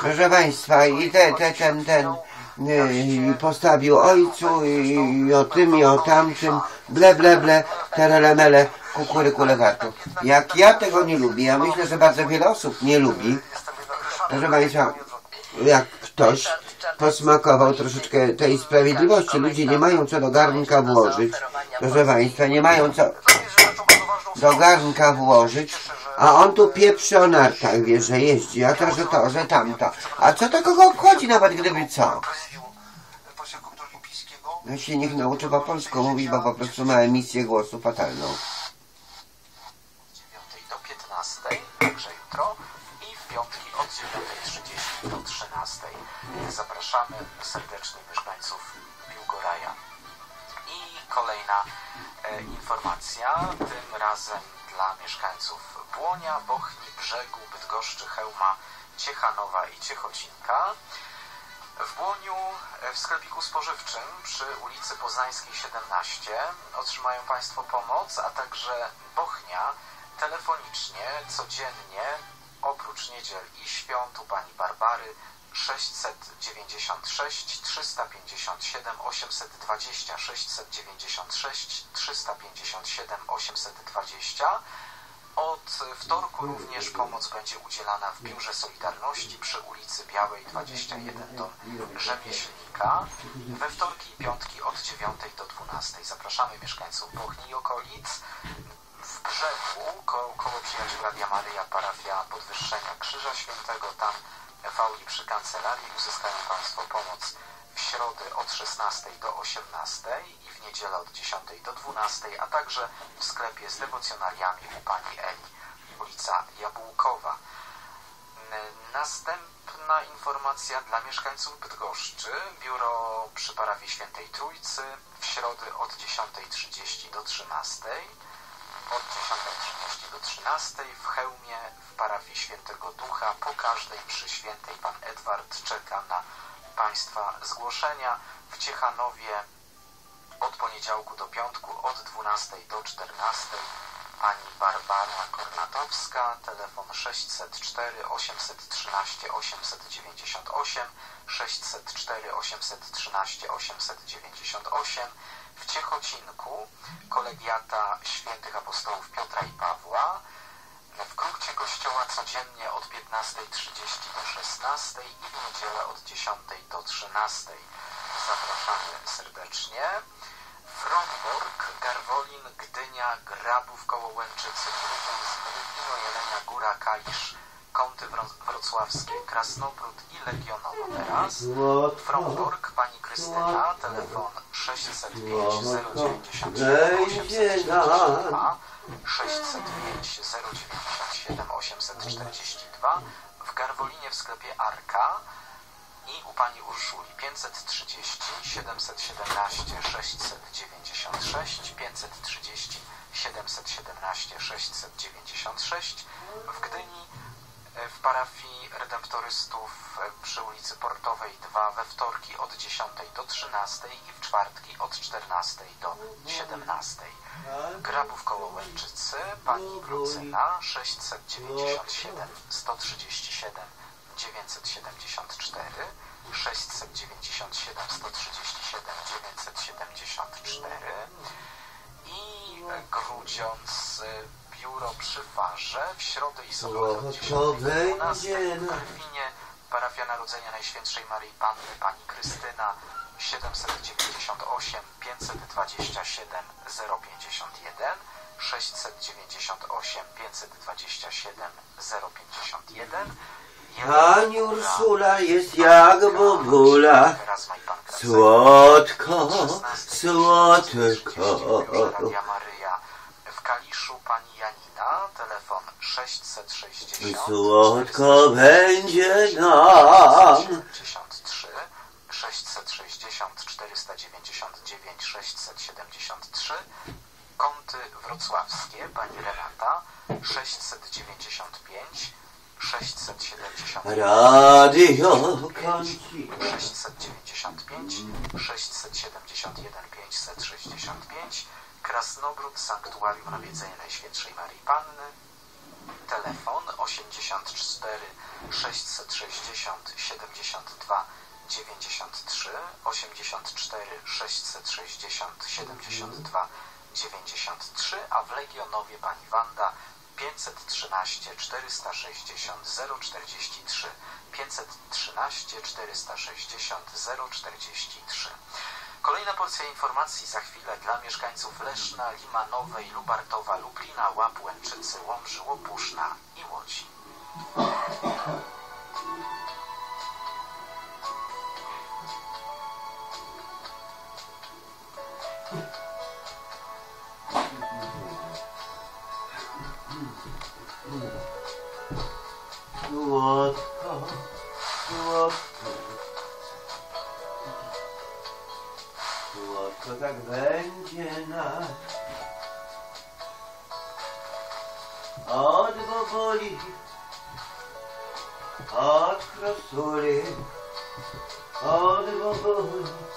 Proszę Państwa, i te, te, ten, ten y, postawił ojcu i, i o tym, i o tamtym, ble, ble, ble, terelemele, kukuryku legato. Jak ja tego nie lubię, ja myślę, że bardzo wiele osób nie lubi, proszę Państwa, jak ktoś posmakował troszeczkę tej sprawiedliwości, ludzie nie mają co do garnka włożyć, proszę Państwa, nie mają co do garnka włożyć, a on tu pieprzy o nartach, wie, że jeździ, a to, że to, że tamto. A co to kogo obchodzi, nawet gdyby co? No się niech nauczy po polsku mówić, bo po prostu ma emisję głosu fatalną. 9 do 15, także jutro i w piątki od 9.30 do 13. Zapraszamy serdecznie mieszkańców Biłgoraja. I kolejna e, informacja, tym razem dla mieszkańców Błonia, Bochni, Brzegu, Bydgoszczy, Chełma, Ciechanowa i Ciechocinka. W Błoniu e, w sklepiku spożywczym przy ulicy Poznańskiej 17 otrzymają Państwo pomoc, a także Bochnia telefonicznie codziennie oprócz niedziel i świąt u Pani Barbary 696 357 820 696 357 820 od wtorku również pomoc będzie udzielana w Biurze Solidarności przy ulicy Białej 21 do Rzemieślnika. We wtorki i piątki od 9 do 12. Zapraszamy mieszkańców Bochni i okolic. W Brzegu, ko koło przyjaciół Radia Maryja, parafia Podwyższenia Krzyża Świętego, tam w auli przy kancelarii uzyskają Państwo pomoc w środę od 16 do 18 i w niedzielę od 10 do 12, a także w sklepie z dewocjonaliami u pani Eli, ulica Jabłkowa. Następna informacja dla mieszkańców Bydgoszczy. Biuro przy parafii Świętej Trójcy w środę od 10.30 do 13. Od 10.30 do 13 w Chełmie w parafii Świętego Ducha. Po każdej przy świętej pan Edward czeka na Państwa zgłoszenia. W Ciechanowie od poniedziałku do piątku od 12 do 14 pani Barbara Kornatowska, telefon 604 813 898 604 813 898 w Ciechocinku kolegiata świętych apostołów Piotra i Pawła w gruncie kościoła codziennie od 15.30 do 16 i w niedzielę od 10 do 13. Zapraszamy serdecznie. Fromborg, Garwolin, Gdynia, Grabów koło Łęczycy, Grudziądz, Rybino, Jelenia Góra, Kalisz, Kąty Wro- Wrocławskie, Krasnopród i Legionowo teraz. Fromborg, pani Krystyna, telefon 605 096 842, 605 097 842, w Garwolinie w sklepie Arka i u pani Urszuli 530 717 696 530 717 696 w Gdyni w parafii redemptorystów e, przy ulicy Portowej 2 we wtorki od 10 do 13 i w czwartki od 14 do 17. Grabów koło Łęczycy, pani Lucyna 697 137 974 697 137 974 i Grudziądz y, biuro przy Farze w środę i sobotę od 10 do 12 w Gryfinie parafia Narodzenia Najświętszej Maryi Panny pani Krystyna 798 527 051 698 527 051 Pani Urszula jest jak bobula, słodko, 16, słodko. W Kaliszu pani telefon 660 Słodko będzie nam. 473 660 499 673 Kąty wrocławskie pani Renata 695 675 Radio Kąci. 695 671 565 Krasnogród Sanktuarium Nawiedzenia Najświętszej Maryi Panny. Telefon 84 660 72 93 84 660 72 93, a w Legionowie pani Wanda 513 460 043 513 460 043. Kolejna porcja informacji za chwilę dla mieszkańców Leszna, Limanowej, Lubartowa, Lublina, Łapłęczycy, Łomży, Łopuszna i Łodzi. Słodko, słodko. Słodko tak będzie nas. Od boboli, od krosuli, od boboli.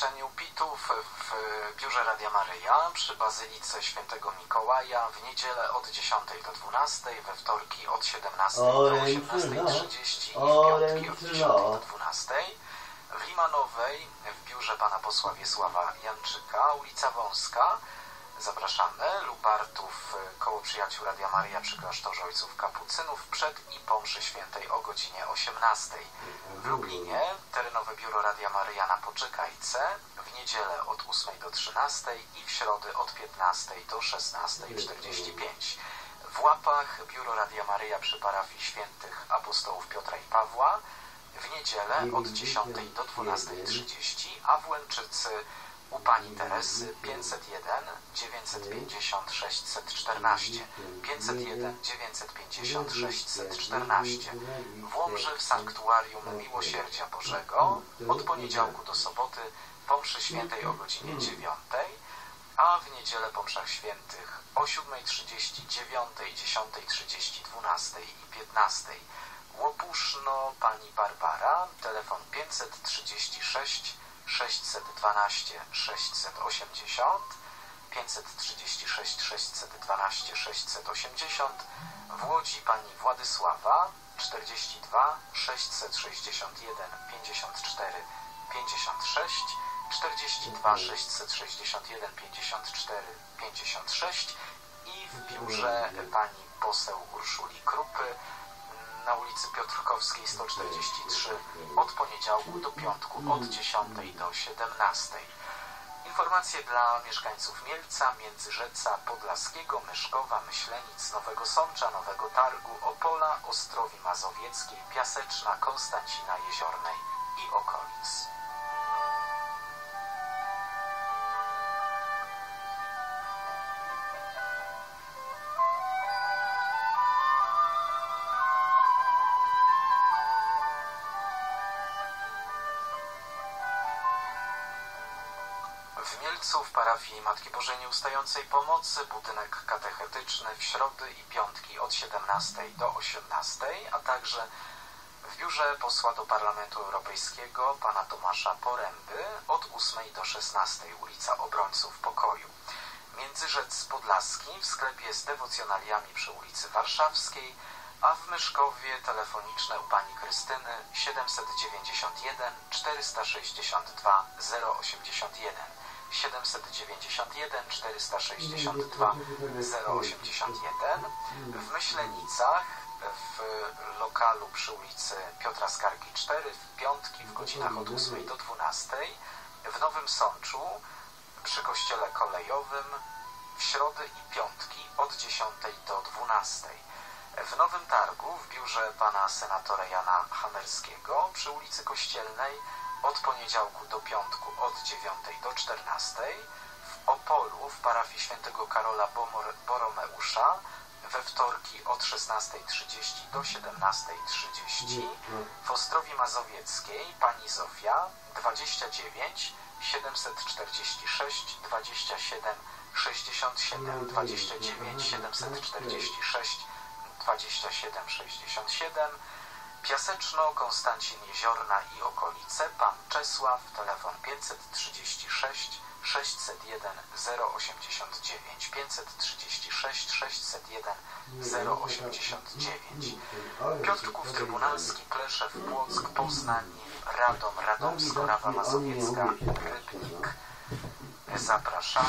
Rozliczaniu pitów w biurze Radia Maryja przy Bazylice Świętego Mikołaja w niedzielę od 10 do 12, we wtorki od 17 do Oręcz 18.30 i w piątki od 10 do 12. W Limanowej w biurze pana posła Wiesława Janczyka, ulica Wąska. Zapraszamy. Lubartów y, koło przyjaciół Radia Maryja przy klasztorze Ojców Kapucynów przed i po mszy świętej o godzinie 18. W Lublinie terenowe biuro Radia Maryja na Poczekajce w niedzielę od 8 do 13 i w środę od 15 do 16.45. W Łapach biuro Radia Maryja przy parafii świętych apostołów Piotra i Pawła w niedzielę od 10 do 12.30, a w Łęczycy u pani Teresy 501 950 614 501 950 614 w Łomży w Sanktuarium Miłosierdzia Bożego od poniedziałku do soboty po mszy świętej o godzinie 9 a w niedzielę po mszach świętych o 7.30, 9.00, 10.30, 12.00 i 15.00. Łopuszno pani Barbara, telefon 536 612 680 536 612 680 w Łodzi pani Władysława 42 661 54 56 42 661 54 56 i w biurze pani poseł Urszuli Krupy na ulicy Piotrkowskiej 143 od poniedziałku do piątku od 10 do 17. Informacje dla mieszkańców Mielca, Międzyrzeca, Podlaskiego, Myszkowa, Myślenic, Nowego Sącza, Nowego Targu, Opola, Ostrowi Mazowieckiej, Piaseczna, Konstancina Jeziornej i okolic. Parafii Matki Bożej Nieustającej Pomocy budynek katechetyczny w środy i piątki od 17 do 18, a także w biurze posła do Parlamentu Europejskiego pana Tomasza Poręby od 8 do 16 ulica Obrońców Pokoju. Międzyrzec Podlaski w sklepie z dewocjonaliami przy ulicy Warszawskiej, a w Myszkowie telefoniczne u pani Krystyny 791 462 081 791 462 081 w Myślenicach w lokalu przy ulicy Piotra Skargi 4 w piątki w godzinach od 8 do 12 w Nowym Sączu przy kościele kolejowym w środy i piątki od 10 do 12 w Nowym Targu w biurze pana senatora Jana Hamerskiego przy ulicy Kościelnej od poniedziałku do piątku od 9 do 14, w Opolu w parafii świętego Karola Bomor Boromeusza we wtorki od 16.30 do 17.30, w Ostrowi Mazowieckiej pani Zofia 29 746 27 67 29 746 2767 Piaseczno, Konstancin Jeziorna i okolice, pan Czesław, telefon 536 601 089 536 601 089 Piotrków Trybunalski, Kleszew, Płock, Poznań, Radom, Radomsko, Rawa Mazowiecka, Rybnik. Zapraszamy.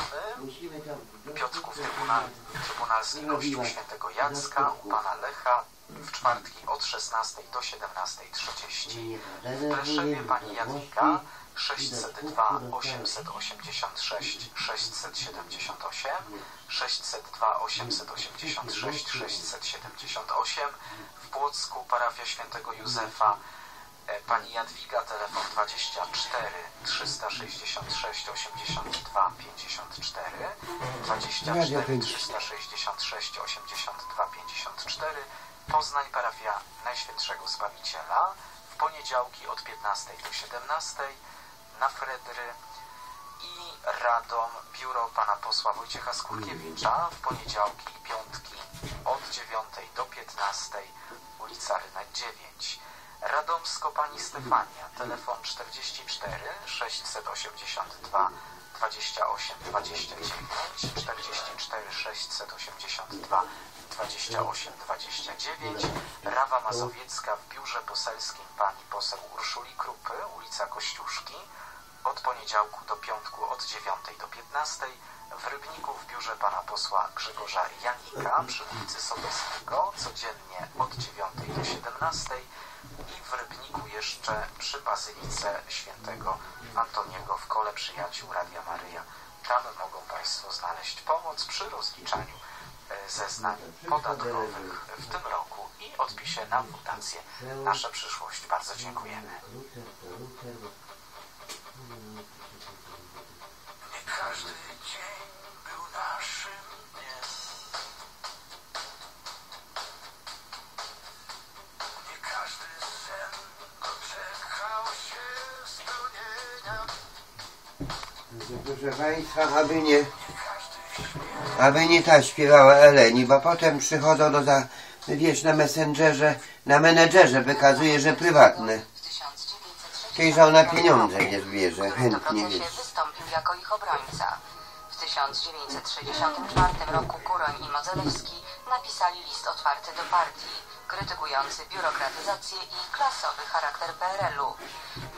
Piotrków Trybunal, Trybunalski Kościół Świętego Jacka u pana Lecha w czwartki od 16 do 17.30. W Pleszewie pani Jadwiga 602 886 678 602 886 678 w Płocku parafia świętego Józefa e, pani Jadwiga telefon 24 366 82 54 24 366 82 54 Poznań parafia Najświętszego Zbawiciela w poniedziałki od 15 do 17 na Fredry i Radom biuro pana posła Wojciecha Skurkiewicza w poniedziałki i piątki od 9 do 15 ulica Rynek 9 Radomsko pani Stefania. Telefon 44 682 28 29 44 682 28 29 Rawa Mazowiecka w biurze poselskim pani poseł Urszuli Krupy ulica Kościuszki. Od poniedziałku do piątku od 9 do 15 w Rybniku w biurze pana posła Grzegorza Janika przy ulicy Sobieskiego codziennie od 9 do 17 i w Rybniku jeszcze przy Bazylice Świętego Antoniego w Kole Przyjaciół Radia Maryja. Tam mogą Państwo znaleźć pomoc przy rozliczaniu e, zeznań podatkowych w tym roku i odpisie na fundację Nasza Przyszłość. Bardzo dziękujemy. Każdy Proszę Państwa, aby nie, aby nie ta śpiewała Eleni, bo potem przychodzą do za, wiesz, na messengerze, na menedżerze wykazuje, że prywatne. W 1960 Czyli, że ona pieniądze nie zbierze, w chętnie, wiesz. wystąpił jako ich obrońca. W 1964 roku Kuroń i Modzelewski napisali list otwarty do partii, krytykujący biurokratyzację i klasowy charakter PRL-u.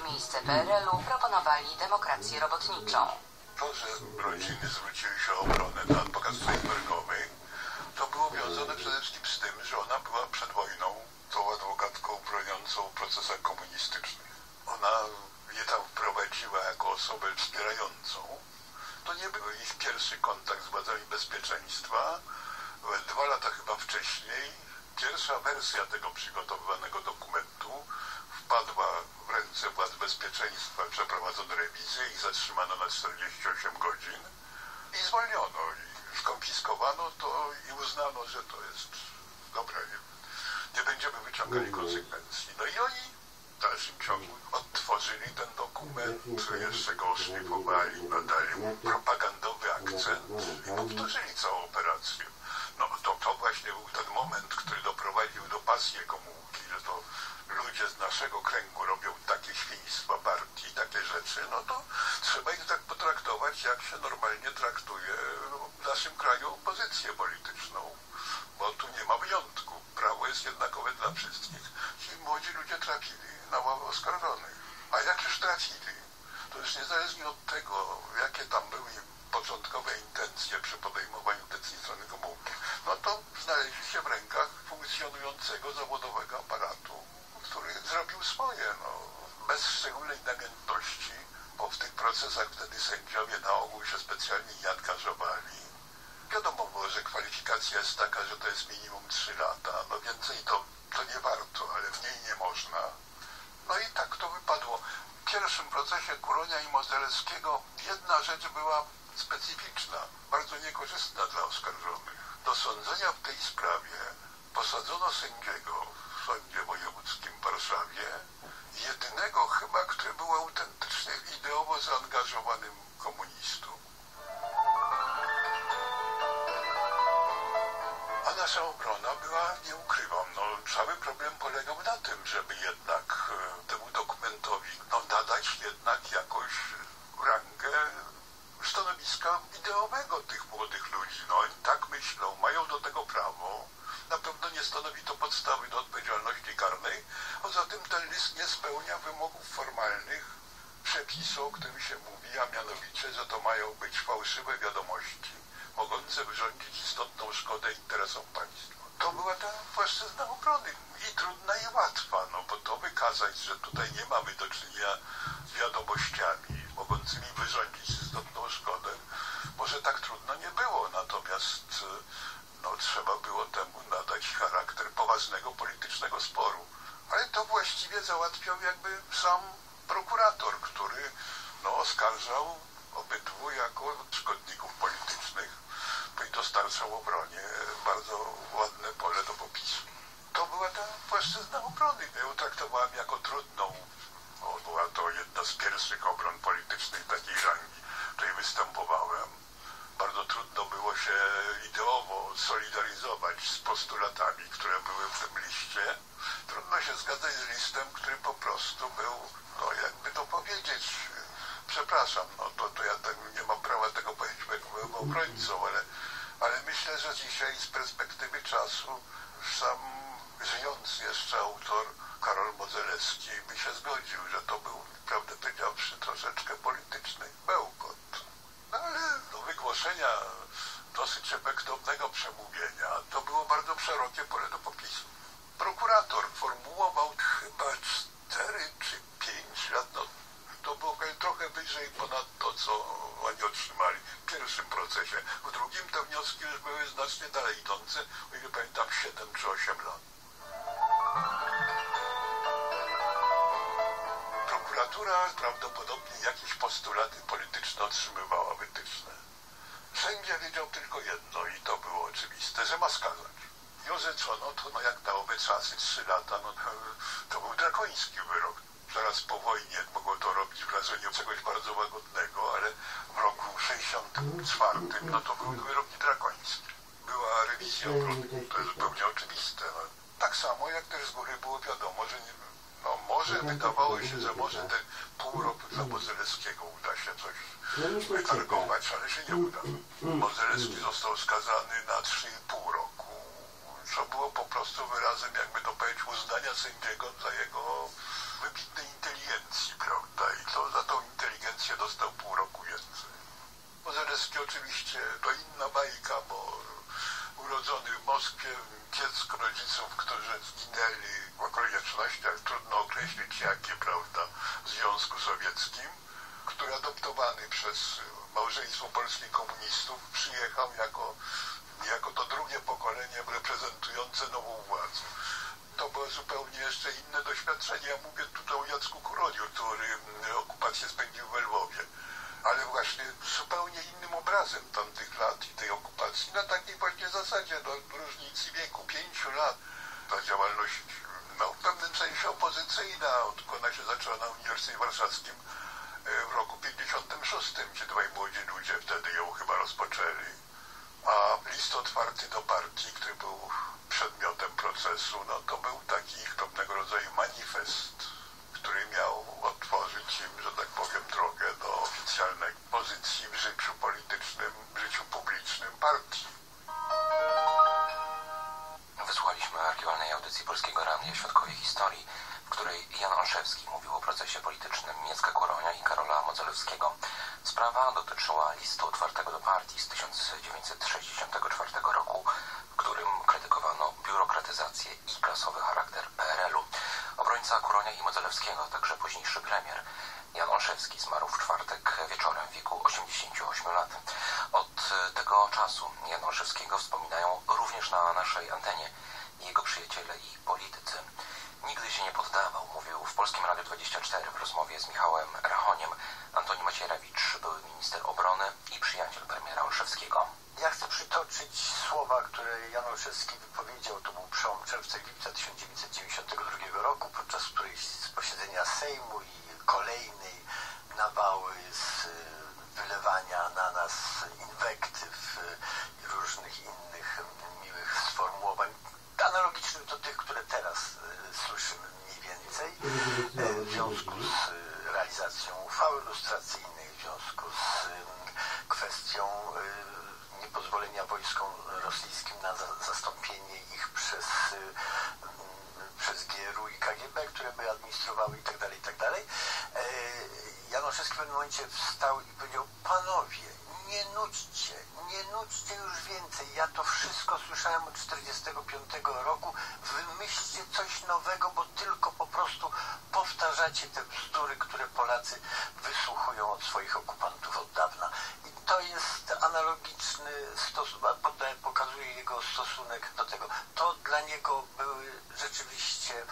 Miejsce PRL-u proponowali demokrację robotniczą. To, że rodziny zwróciły się o obronę na adwokat Steinbergowej, to było wiązane przede wszystkim z tym, że ona była przed wojną tą adwokatką broniącą procesach komunistycznych. Ona je tam wprowadziła jako osobę wspierającą. To nie był ich pierwszy kontakt z władzami bezpieczeństwa. Dwa lata chyba wcześniej pierwsza wersja tego przygotowywanego dokumentu wpadła w ręce władz bezpieczeństwa, przeprowadzono rewizję i zatrzymano na 48 godzin i zwolniono i skonfiskowano to i uznano, że to jest dobre, nie, nie będziemy wyciągali konsekwencji. No i oni w dalszym ciągu odtworzyli ten dokument, jeszcze go oszlifowali, nadali mu propagandowy akcent i powtórzyli całą operację. Właśnie był ten moment, który doprowadził do pasji komułki, że to ludzie z naszego kręgu robią takie świństwa partii, takie rzeczy, no to trzeba ich tak potraktować, jak się normalnie traktuje w naszym kraju opozycję polityczną, bo tu nie ma wyjątku. Prawo jest jednakowe dla wszystkich. Ci młodzi ludzie trafili na ławę oskarżonych. A jak już trafili, to już niezależnie od tego, jakie tam były początkowe intencje przy podejmowaniu decyzji strony komułki, no to znaleźli się w rękach funkcjonującego zawodowego aparatu, który zrobił swoje, no, bez szczególnej nagętności, bo w tych procesach wtedy sędziowie na ogół się specjalnie nie angażowali. Wiadomo było, że kwalifikacja jest taka, że to jest minimum 3 lata, no więcej to, to nie warto, ale w niej nie można. No i tak to wypadło. Pierwszym procesie Kuronia i Mozelewskiego jedna rzecz była specyficzna, bardzo niekorzystna dla oskarżonych. Do sądzenia w tej sprawie posadzono sędziego w Sądzie Wojewódzkim w Warszawie, jedynego chyba, który był autentycznie ideowo zaangażowanym komunistą. A nasza obrona była, nie ukrywam, no, cały problem polegał na tym, żeby jednak e, temu dokumentowi no, nadać jednak jakoś rangę stanowiska ideowego tych młodych ludzi. No oni tak myślą, mają do tego prawo. Na pewno nie stanowi to podstawy do odpowiedzialności karnej. Poza tym ten list nie spełnia wymogów formalnych przepisu, o którym się mówi, a mianowicie, że to mają być fałszywe wiadomości mogące wyrządzić istotną szkodę interesom państwa. To była ta płaszczyzna obrony i trudna i łatwa, no bo to wykazać, że tutaj nie mamy do czynienia z wiadomościami mogącymi wyrządzić istotną szkodę, może tak trudno nie było, natomiast no, trzeba było temu nadać charakter poważnego politycznego sporu. Ale to właściwie załatwiał jakby sam prokurator, który no, oskarżał obydwu jako szkodników politycznych i dostarczał obronie bardzo ładne pole do popisu. To była ta płaszczyzna obrony. Ja ją traktowałem jako trudną. O, była to jedna z pierwszych obron politycznych takiej rangi, w której występowałem. Bardzo trudno było się ideowo solidaryzować z postulatami, które były w tym liście. Trudno się zgadzać z listem, który po prostu był, no jakby to powiedzieć, przepraszam, no to, to ja tak nie mam prawa tego powiedzieć, bo byłem obrońcą, ale, ale myślę, że dzisiaj z perspektywy czasu sam żyjący jeszcze autor Karol Modzelewski by się zgodził, że to był, prawdę powiedziawszy, troszeczkę polityczny bełkot. No ale do wygłoszenia dosyć efektownego przemówienia to było bardzo szerokie pole do popisu. Prokurator formułował chyba cztery czy pięć lat, no to było trochę wyżej ponad to, co oni otrzymali w pierwszym procesie. W drugim te wnioski już były znacznie dalej idące, o ile pamiętam 7 czy 8 lat. Prokuratura prawdopodobnie jakieś postulaty polityczne otrzymywała wytyczne. Sędzia wiedział tylko jedno i to było oczywiste, że ma skazać. I orzeczono to, no jak na czasy, 3 lata, no to był drakoński wyrok zaraz po wojnie mogło to robić wrażenie czegoś bardzo łagodnego, ale w roku 64 no to były wyroki drakońskie. Obrony, to jest zupełnie oczywiste. No. Tak samo jak też z góry było wiadomo, że nie, no może wydawało się, że może ten pół roku dla Mozelewskiego uda się coś wytargować, ale się nie uda. Mozelewski został skazany na 3,5 roku, co było po prostu wyrazem, jakby to powiedzieć, uznania sędziego za jego wybitnej inteligencji, prawda? I to za tą inteligencję dostał pół roku więcej. Mozelewski oczywiście to inna bajka, bo urodzony w Moskwie, dziecko rodziców, którzy zginęli w okolicznościach, trudno określić jakie, prawda, w Związku Sowieckim, który adoptowany przez małżeństwo polskich komunistów przyjechał jako, jako to drugie pokolenie reprezentujące nową władzę to było zupełnie jeszcze inne doświadczenie. Ja mówię tutaj o Jacku Kuroniu, który mm, okupację spędził w Lwowie, ale właśnie zupełnie innym obrazem tamtych lat i tej okupacji, na takiej właśnie zasadzie, no, różnicy wieku, pięciu lat. Ta działalność no, w pewnym sensie opozycyjna, ona się zaczęła na Uniwersytecie Warszawskim e, w roku 56, gdzie dwaj młodzi ludzie wtedy ją chyba rozpoczęli. A list otwarty do partii, który był przedmiotem procesu, no to był taki ich pewnego rodzaju manifest, który miał Sprawa dotyczyła listu otwartego do partii z 1964 roku, w którym krytykowano biurokratyzację i klasowy charakter PRL-u. Obrońca Kuronia i Modzelewskiego, także późniejszy premier Jan Olszewski zmarł w czwartek wieczorem w wieku 88 lat. Od tego czasu Jan Olszewskiego wspominają również na naszej antenie jego przyjaciele i politycy. Nigdy się nie poddawał, mówił w Polskim Radiu 24 w rozmowie z Michałem Rachoniem Antoni Macierewicz, były minister obrony i przyjaciel premiera Olszewskiego. Ja chcę przytoczyć słowa, które Jan Olszewski wypowiedział, to był przełom czerwca i lipca 1992 roku, podczas którejś z posiedzenia Sejmu i kolejnej nawały z wylewania na nas inwektyw i różnych innych miłych sformułowań w związku z y, realizacją uchwały lustracyjnej, w związku z ym, kwestią y, niepozwolenia wojskom rosyjskim na za, zastąpienie ich przez, y, ym, przez GRU i KGB, które by administrowały i tak dalej, i tak dalej. E, Janoszewski w pewnym momencie wstał i powiedział, panowie, nie nudźcie, nie nudźcie już więcej. Ja to wszystko słyszałem od 45 roku. Wymyślcie coś nowego, bo tylko po prostu powtarzacie te bzdury, które Polacy wysłuchują od swoich okupantów od dawna. I to jest analogiczny stosunek, a potem pokazuje jego stosunek do tego. To dla niego były rzeczywiście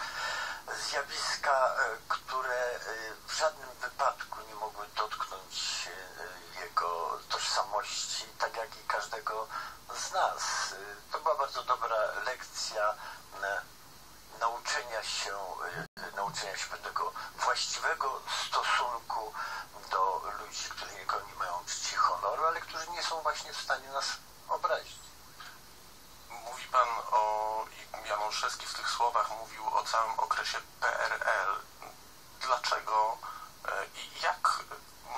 zjawiska, e, które e, w żadnym wypadku nie mogły dotknąć e, jego tożsamości, tak jak i każdego z nas. To była bardzo dobra lekcja nauczenia się, nauczenia się pewnego właściwego stosunku do ludzi, którzy nie mają czci honoru, ale którzy nie są właśnie w stanie nas obrazić. Mówi pan o, i Jan Olszewski w tych słowach mówił o całym okresie PRL. Dlaczego e, i jak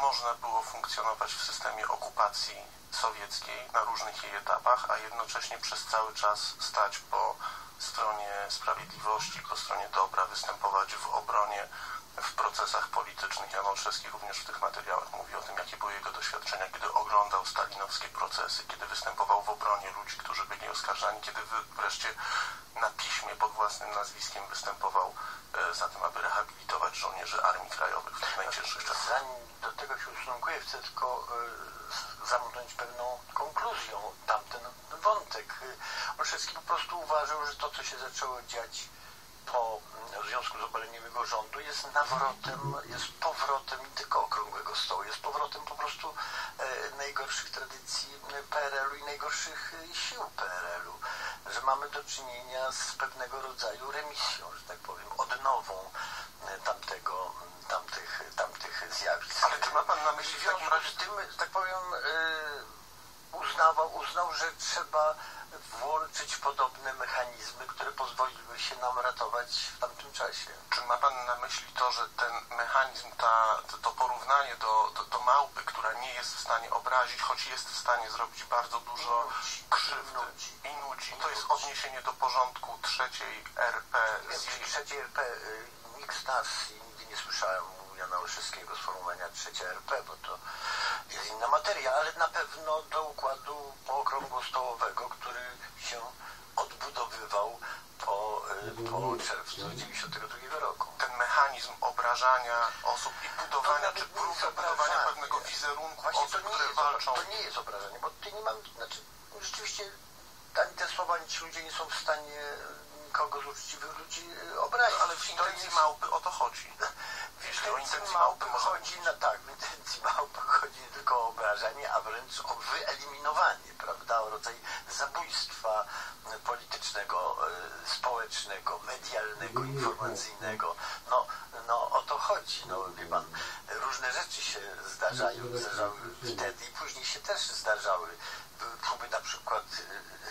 można było funkcjonować w systemie okupacji sowieckiej na różnych jej etapach, a jednocześnie przez cały czas stać po stronie sprawiedliwości, po stronie dobra, występować w obronie w procesach politycznych. Jan Olszewski również w tych materiałach mówi o tym, jakie były jego doświadczenia, kiedy oglądał stalinowskie procesy, kiedy występował w obronie ludzi, którzy byli oskarżani, kiedy wreszcie na piśmie pod własnym nazwiskiem występował e, za tym, aby rehabilitować żołnierzy Armii Krajowych w tych najcięższych czasach. Zanim do tego się ustosunkuję, chcę tylko y, zamknąć pewną konkluzją tamten wątek. Y, Olszewski po prostu uważał, że to, co się zaczęło dziać po mm, w związku z obaleniem jego rządu jest nawrotem, jest powrotem nie tylko okrągłego stołu, jest powrotem po prostu e, najgorszych tradycji PRL-u i najgorszych e, sił PRL-u, że mamy do czynienia z pewnego rodzaju remisją, że tak powiem, odnową e, tamtego, tamtych, tamtych zjawisk. Ale czy ma pan na myśli w w takim związku razie z tym, że tak powiem, e, uznawał, uznał, że trzeba włączyć podobne mechanizmy, które pozwoliły się nam ratować w tamtym czasie. Czy ma Pan na myśli to, że ten mechanizm, ta, to, to porównanie do, do, do małpy, która nie jest w stanie obrazić, choć jest w stanie zrobić bardzo dużo krzywdy. I nudzi, to jest odniesienie do porządku trzeciej RP z trzeciej RP, y, nikt z nas nigdy nie słyszałem Jana Olszewskiego sformułowania trzecia RP, bo to jest inna materia, ale na pewno do układu pookrągłostołowego, który się odbudowywał po, y, po czerwcu 92 roku. Ten mechanizm obrażania osób i budowania, To czy próby budowania pewnego wizerunku Właśnie to osób, nie, które jest, walczą... to nie jest obrażenie, bo ty nie mam, znaczy rzeczywiście ani te słowa, ani ci ludzie nie są w stanie nikogo z uczciwych ludzi y, obrazić. Ale w To intencji jest- małpy o to chodzi. W Jeśli o intencji małpy chodzi, no tak, w intencji małpy chodzi nie tylko o obrażenie, a wręcz o wyeliminowanie, prawda, o rodzaj zabójstwa politycznego, e, społecznego, medialnego, informacyjnego. No, no o to chodzi, no wie pan, różne rzeczy się zdarzają, zdarzały wtedy i później się też zdarzały. Były próby na przykład e,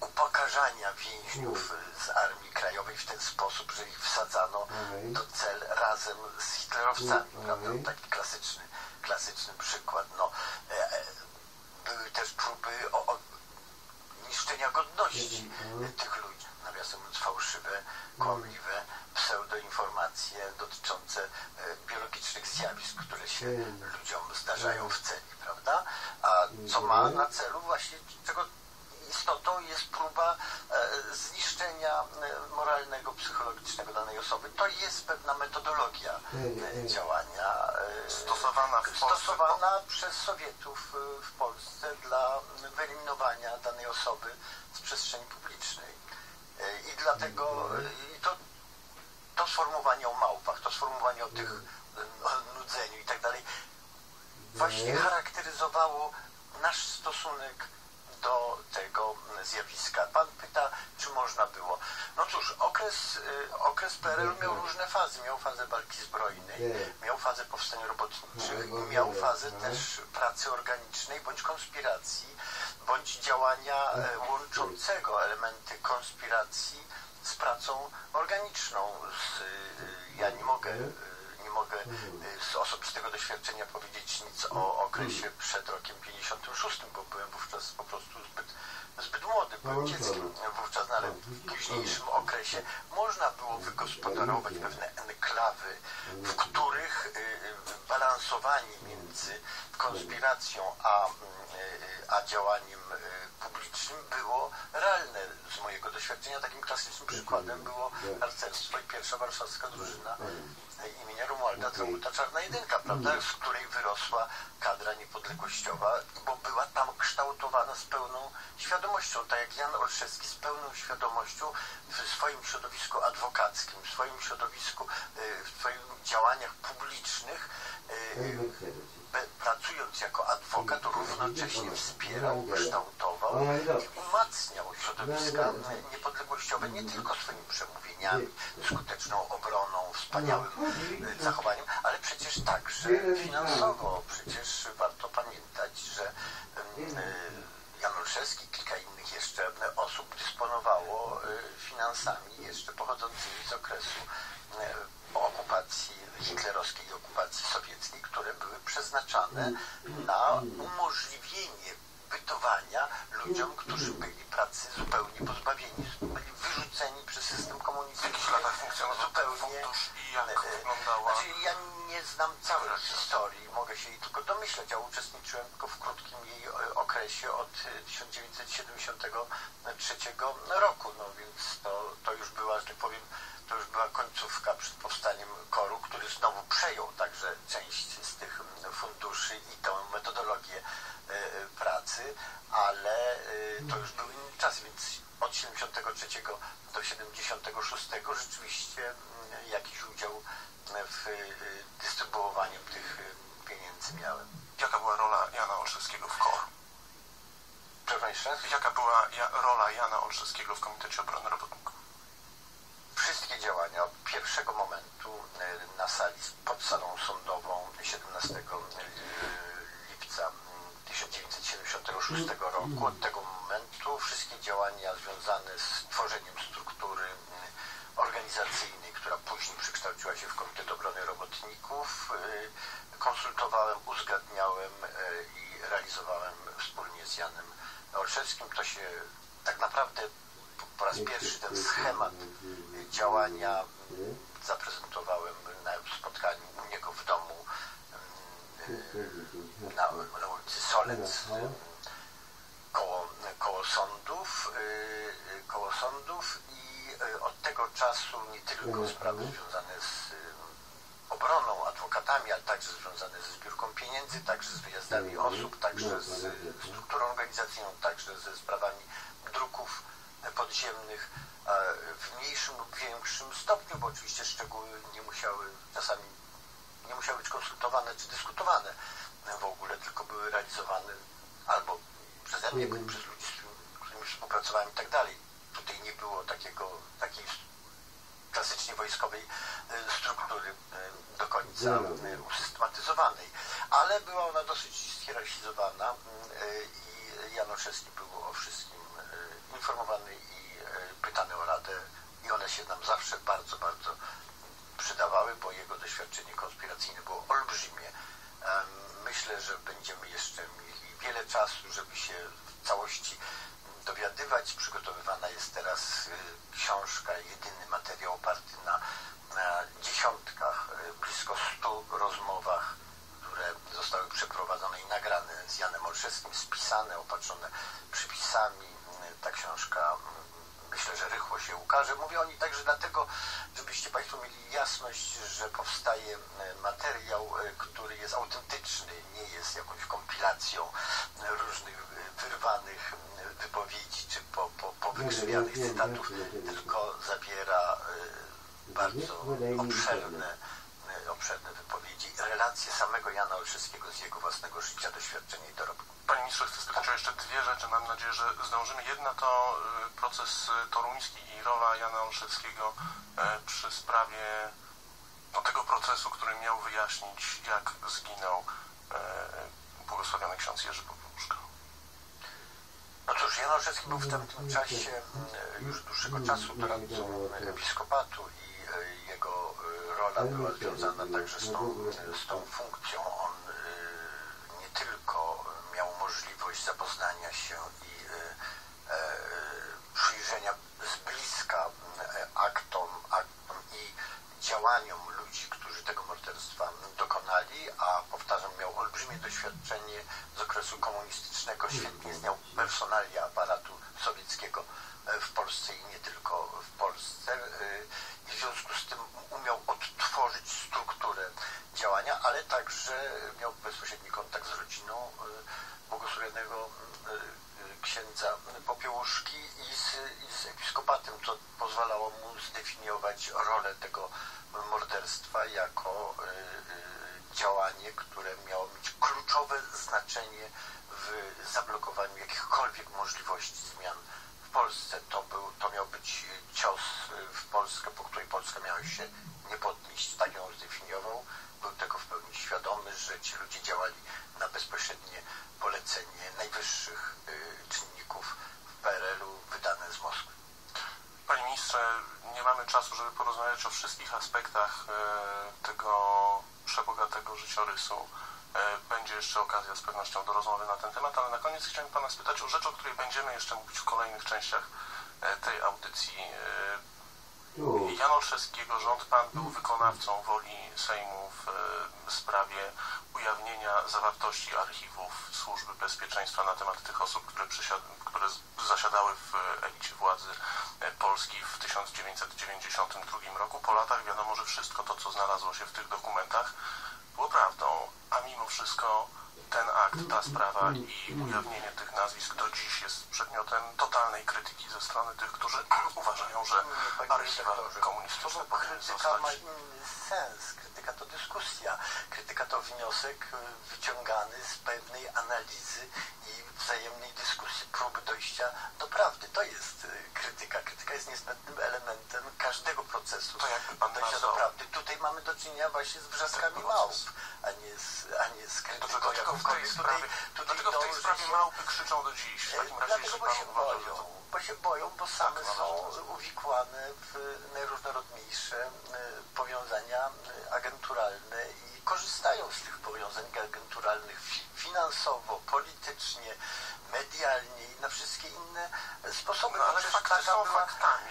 upokarzania więźniów z Armii Krajowej w ten sposób, że ich wsadzano do cel razem z hitlerowcami, prawda? Taki klasyczny, klasyczny przykład. No, e, e, były też próby o, o niszczenia godności tych ludzi. Nawiasem mówiąc fałszywe, kłamliwe pseudoinformacje dotyczące e, biologicznych zjawisk, które się ludziom zdarzają w celi, prawda? A co ma na celu właśnie, czego istotą jest próba e, zniszczenia e, moralnego, psychologicznego danej osoby. To jest pewna metodologia e, działania Stosowana w Polsce stosowana przez Sowietów w Polsce dla wyeliminowania danej osoby z przestrzeni publicznej. I dlatego i to, to sformułowanie o małpach, to sformułowanie o tych o nudzeniu i tak dalej właśnie charakteryzowało nasz stosunek do tego zjawiska. Pan pyta, czy można było. No cóż, okres, y, okres PRL miał różne fazy. Miał fazę walki zbrojnej, miał fazę powstań robotniczych i miał fazę też pracy organicznej bądź konspiracji, bądź działania e, łączącego elementy konspiracji z pracą organiczną, z y, ja nie mogę, y, nie mogę y, z osobistego doświadczenia powiedzieć nic o okresie przed rokiem 56, bo byłem wówczas po prostu zbyt, zbyt młody, byłem dzieckiem wówczas, no ale w późniejszym okresie można było wygospodarować pewne enklawy, w których y, y, balansowanie między konspiracją a, mm, a działaniem publicznym było realne. Z mojego doświadczenia takim klasycznym przykładem było harcerstwo i pierwsza warszawska drużyna y, imienia Romualda Tramuta Czarna Jedynka, prawda, z której wyrosła kadra niepodległościowa, bo była tam kształtowana z pełną świadomością, tak jak Jan Olszewski z pełną świadomością w swoim środowisku adwokackim, w swoim środowisku, y, w swoich działaniach publicznych, be- pracując jako adwokat, równocześnie wspierał, kształtował i umacniał środowiska niepodległościowe nie tylko swoimi przemówieniami, skuteczną obroną, wspaniałym e, zachowaniem, ale przecież także finansowo. Przecież warto pamiętać, że e, Jan Olszewski, kilka innych jeszcze e, osób dysponowało finansami jeszcze pochodzącymi z okresu okupacji hitlerowskiej i okupacji które były przeznaczane na umożliwienie bytowania ludziom, którzy byli pracy zupełnie pozbawieni, byli wyrzuceni przez system W komunistyczny. jakich latach funkcjonował ten fundusz i jak E, wyglądała... Znaczy, ja nie znam całej historii, mogę się jej tylko domyślać, a uczestniczyłem tylko w krótkim jej e, okresie od e, 1973 roku, no więc to, to już była, że tak powiem, to już była końcówka przed powstaniem koru, który znowu przejął także część z tych funduszy i tą metodologię e, e, pracy, ale to już były inne czasy, więc od 73 do 76 rzeczywiście jakiś udział w y, dystrybuowaniu tych y, pieniędzy miałem. Jaka była rola Jana Olszewskiego w KOR? Raz? Jaka była ja, rola Jana Olszewskiego w Komitecie Obrony Robotników? Wszystkie działania od pierwszego momentu y, na sali pod salą sądową 17 y, lipca mm, 1976 roku. Od tego momentu wszystkie działania związane z tworzeniem struktury y, organizacyjnej, która później przekształciła się w Komitet Obrony Robotników, y, konsultowałem, uzgadniałem y, i realizowałem wspólnie z Janem Olszewskim. To się tak naprawdę po- raz pierwszy ten schemat działania zaprezentowałem na spotkaniu u niego w domu mm, na, na ulicy Solec koło, koło sądów, y, koło sądów i y, od tego czasu nie tylko sprawy związane z obroną, adwokatami, ale także związane ze zbiórką pieniędzy, także z wyjazdami osób, także z y, strukturą organizacyjną, także ze sprawami druków podziemnych a w mniejszym lub większym stopniu, bo oczywiście szczegóły nie musiały czasami nie musiały być konsultowane czy dyskutowane w ogóle, tylko były realizowane albo przeze mnie, bądź przez ludzi, z którymi- którymi współpracowałem i tak dalej. Tutaj nie było takiego, takiej klasycznie wojskowej e, struktury e, do końca e, usystematyzowanej, ale była ona dosyć schierarchizowana mm, i Janoszewski był o wszystkim informowany i pytany o radę. I one się nam zawsze bardzo, bardzo przydawały, bo jego doświadczenie konspiracyjne było olbrzymie. Myślę, że będziemy jeszcze mieli wiele czasu, żeby się w całości dowiadywać. Przygotowywana jest teraz y, książka, jedyny materiał oparty na, na dziesiątkach, y, blisko stu rozmowach, które zostały przeprowadzone i nagrane z Janem Olszewskim, spisane, opatrzone przypisami. Y, Ta książka y, myślę, że rychło się ukaże. Mówię o niej także dlatego, żebyście Państwo mieli jasność, że powstaje e, materiał, e, który jest autentyczny, nie jest jakąś kompilacją e, różnych e, wyrwanych e, wypowiedzi czy po, po, powykrzywianych cytatów, tylko zawiera e, bardzo obszerne, e, obszerne wypowiedzi, relacje samego Jana Olszewskiego z jego własnego życia, doświadczenia i dorobku. Panie ministrze, chcę spytać o jeszcze dwie rzeczy. Mam nadzieję, że zdążymy. Jedna to y, proces y, toruński i rola Jana Olszewskiego y, przy sprawie no, tego procesu, który miał wyjaśnić, jak zginął błogosławiony ksiądz Jerzy Popłuszka. No cóż, Jan Olszewski był w tamtym czasie już dłuższego czasu doradcą episkopatu i e, jego e, rola była związana także z tą, z tą funkcją. On y, nie tylko miał możliwość zapoznania się i y, e, przyjrzenia z bliska aktom, aktom i działaniom ludzi, którzy tego morderstwa dokonali, a powtarzam, miał olbrzymie doświadczenie z okresu komunistycznego, świetnie znał personalia aparatu sowieckiego e, w Polsce i nie tylko w Polsce. e, I w związku z tym umiał odtworzyć strukturę działania, ale także miał bezpośredni kontakt z rodziną e, błogosławionego e, e, księdza Popiełuszki i z, i z episkopatem, co pozwalało mu zdefiniować rolę tego morderstwa jako e, e, działanie, które miało mieć kluczowe znaczenie w zablokowaniu jakichkolwiek możliwości zmian w Polsce. To, był, to miał być cios w Polskę, po której Polska miała się nie podnieść. Tak ją zdefiniował. Był tego w pełni świadomy, że ci ludzie działali na bezpośrednie polecenie najwyższych y, czynników w PRL-u wydane z Moskwy. Panie ministrze, nie mamy czasu, żeby porozmawiać o wszystkich aspektach e, tego przebogatego życiorysu. E, Będzie jeszcze okazja z pewnością do rozmowy na ten temat, ale na koniec chciałem Pana spytać o rzecz, o której będziemy jeszcze mówić w kolejnych częściach e, tej audycji. Jan Olszewskiego, rząd Pan był wykonawcą woli Sejmu w sprawie ujawnienia zawartości archiwów Służby Bezpieczeństwa na temat tych osób, które, które zasiadały w e, elicie władzy e, Polski w 1992 roku. Po latach wiadomo, że wszystko to, co znalazło się w tych dokumentach, było prawdą, a mimo wszystko ten akt, ta sprawa i ujawnienie tych nazwisk do dziś jest przedmiotem totalnej krytyki ze strony tych, którzy uważają, że archiwa komunistyczne powinny krytyka ma zostać inny sens. Krytyka to dyskusja. Krytyka to wniosek y, wyciągany z pewnej analizy i wzajemnej dyskusji, próby dojścia do prawdy. To jest y, krytyka. Krytyka jest niezbędnym elementem każdego procesu To jakby pan dojścia do nazwał- prawdy. Tutaj mamy do czynienia właśnie z wrzaskami małp, a nie z, a nie z krytyką Dlaczego, w tej sprawie, w tej małpy krzyczą do dziś? W takim razie, Dlatego, bo się boją, to... bo się boją, bo same są uwikłane w najróżnorodniejsze e, powiązania e, agenturalne i korzystają z tych powiązań agenturalnych fi- finansowo, politycznie, medialnie i na wszystkie inne sposoby. No, ale fakty są była- faktami.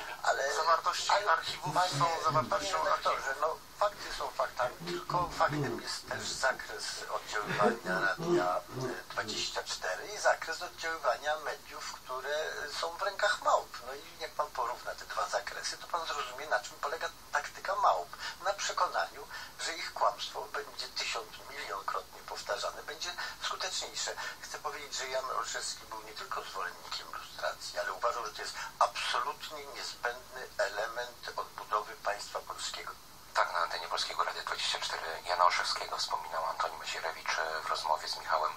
Zawartości archiwów panie- są zawartością panie archiwów. No, fakty są faktami, tylko faktem jest też zakres oddziaływania Radia e, 24 i zakres oddziaływania mediów, które są w rękach małp. No i jak pan porówna te dwa zakresy, to pan zrozumie, na czym polega taktyka małp. Na przekonaniu, że ich kłamstwo będzie tysiąc, milionkrotnie powtarzane, będzie skuteczniejsze. Chcę powiedzieć, że Jan Olszewski był nie tylko zwolennikiem lustracji, ale uważał, że to jest absolutnie niezbędny element odbudowy państwa polskiego. Tak, na antenie Polskiego Radia 24 Jana Olszewskiego wspominał Antoni Macierewicz e, w rozmowie z Michałem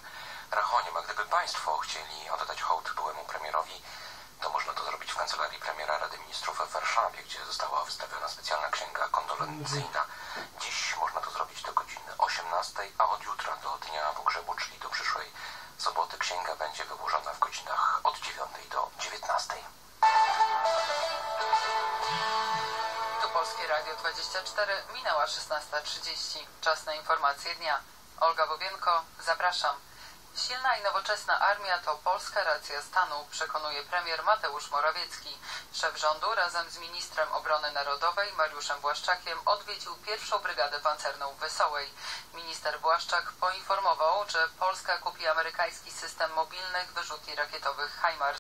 Rachoniem. A gdyby Państwo chcieli oddać hołd byłemu premierowi, to można to zrobić w Kancelarii Premiera Rady Ministrów w Warszawie, gdzie została wystawiona specjalna księga kondolencyjna. Dziś można to zrobić do godziny 18, a od jutra do dnia pogrzebu, czyli do przyszłej soboty, księga będzie wyłożona w godzinach od 9 do 19. Tu Polskie Radio 24, minęła 16.30. Czas na informacje dnia. Olga Bobienko, zapraszam. Silna i nowoczesna armia to polska racja stanu, przekonuje premier Mateusz Morawiecki. Szef rządu razem z ministrem obrony narodowej Mariuszem Błaszczakiem odwiedził pierwszą brygadę pancerną w. Minister Błaszczak poinformował, że Polska kupi amerykański system mobilnych wyrzutni rakietowych HIMARS.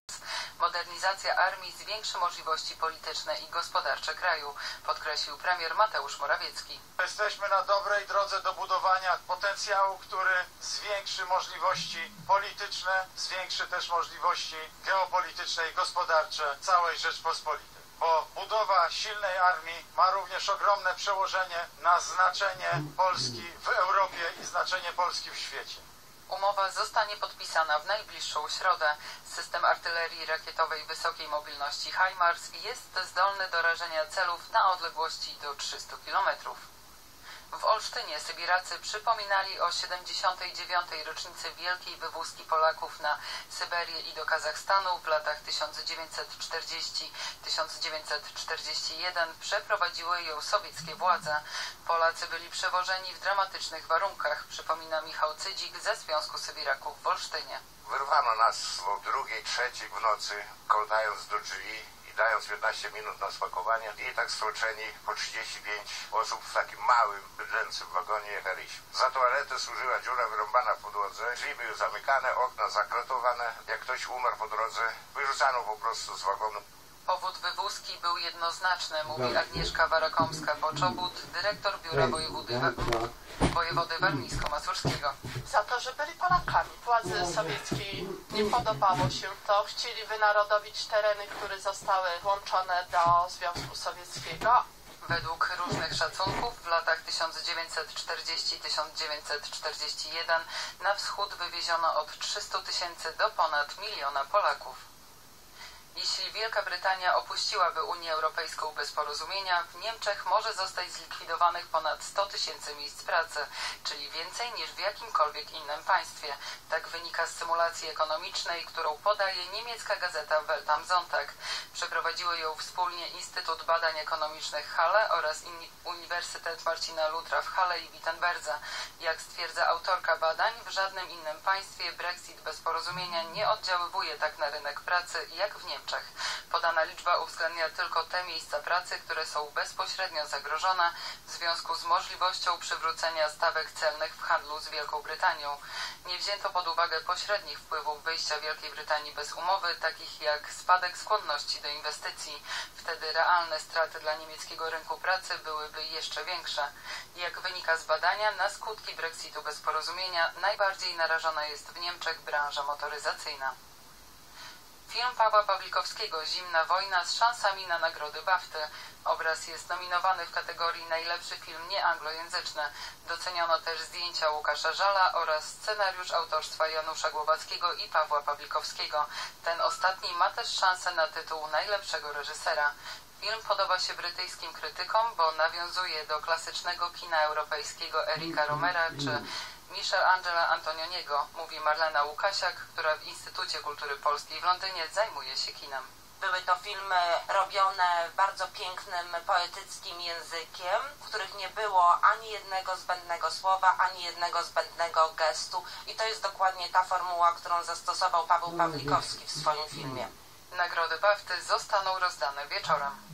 Modernizacja armii zwiększy możliwości polityczne i gospodarcze kraju, podkreślił premier Mateusz Morawiecki. Jesteśmy na dobrej drodze do budowania potencjału, który zwiększy możliwości polityczne, zwiększy też możliwości geopolityczne i gospodarcze całej Rzeczpospolitej. Bo budowa silnej armii ma również ogromne przełożenie na znaczenie Polski w Europie i znaczenie Polski w świecie. Umowa zostanie podpisana w najbliższą środę. System artylerii rakietowej wysokiej mobilności HIMARS jest zdolny do rażenia celów na odległości do 300 km. W Olsztynie Sybiracy przypominali o 79. rocznicy wielkiej wywózki Polaków na Syberię i do Kazachstanu w latach 1940-1941. Przeprowadziły ją sowieckie władze. Polacy byli przewożeni w dramatycznych warunkach, przypomina Michał Cydzik ze Związku Sybiraków w Olsztynie. Wyrwano nas o drugiej, trzeciej w nocy, kołdając do drzwi dając 15 minut na spakowanie i tak stłoczeni po 35 osób w takim małym, bydlęcym wagonie jechaliśmy. Za toaletę służyła dziura wyrąbana w podłodze, drzwi były zamykane, okna zakratowane. Jak ktoś umarł po drodze, wyrzucano po prostu z wagonu. Powód wywózki był jednoznaczny, mówi Agnieszka Warakomska-Poczobut, dyrektor Biura Wojewody, Wojewody Warmińsko-Mazurskiego. za to, że byli Polakami. Władzy sowieckiej nie podobało się to. Chcieli wynarodowić tereny, które zostały włączone do Związku Sowieckiego. Według różnych szacunków w latach 1940-1941 na wschód wywieziono od 300 tysięcy do ponad miliona Polaków. Jeśli Wielka Brytania opuściłaby Unię Europejską bez porozumienia, w Niemczech może zostać zlikwidowanych ponad 100 tysięcy miejsc pracy, czyli więcej niż w jakimkolwiek innym państwie. Tak wynika z symulacji ekonomicznej, którą podaje niemiecka gazeta Welt am Sonntag. Przeprowadziły ją wspólnie Instytut Badań Ekonomicznych Halle oraz Uniwersytet Marcina Lutra w Halle i Wittenberdze. Jak stwierdza autorka badań, w żadnym innym państwie Brexit bez porozumienia nie oddziaływuje tak na rynek pracy jak w Niemczech. Podana liczba uwzględnia tylko te miejsca pracy, które są bezpośrednio zagrożone w związku z możliwością przywrócenia stawek celnych w handlu z Wielką Brytanią. Nie wzięto pod uwagę pośrednich wpływów wyjścia Wielkiej Brytanii bez umowy, takich jak spadek skłonności do inwestycji. Wtedy realne straty dla niemieckiego rynku pracy byłyby jeszcze większe. Jak wynika z badania, na skutki Brexitu bez porozumienia najbardziej narażona jest w Niemczech branża motoryzacyjna. Film Pawła Pawlikowskiego Zimna wojna z szansami na nagrody BAFTY. Obraz jest nominowany w kategorii Najlepszy film nieanglojęzyczny. Doceniono też zdjęcia Łukasza Żala oraz scenariusz autorstwa Janusza Głowackiego i Pawła Pawlikowskiego. Ten ostatni ma też szansę na tytuł najlepszego reżysera. Film podoba się brytyjskim krytykom, bo nawiązuje do klasycznego kina europejskiego Erika Romera czy Michelangela Antonioniego, mówi Marlena Łukasiak, która w Instytucie Kultury Polskiej w Londynie zajmuje się kinem. Były to filmy robione bardzo pięknym, poetyckim językiem, w których nie było ani jednego zbędnego słowa, ani jednego zbędnego gestu. I to jest dokładnie ta formuła, którą zastosował Paweł Pawlikowski w swoim filmie. Nagrody BAFTY zostaną rozdane wieczorem.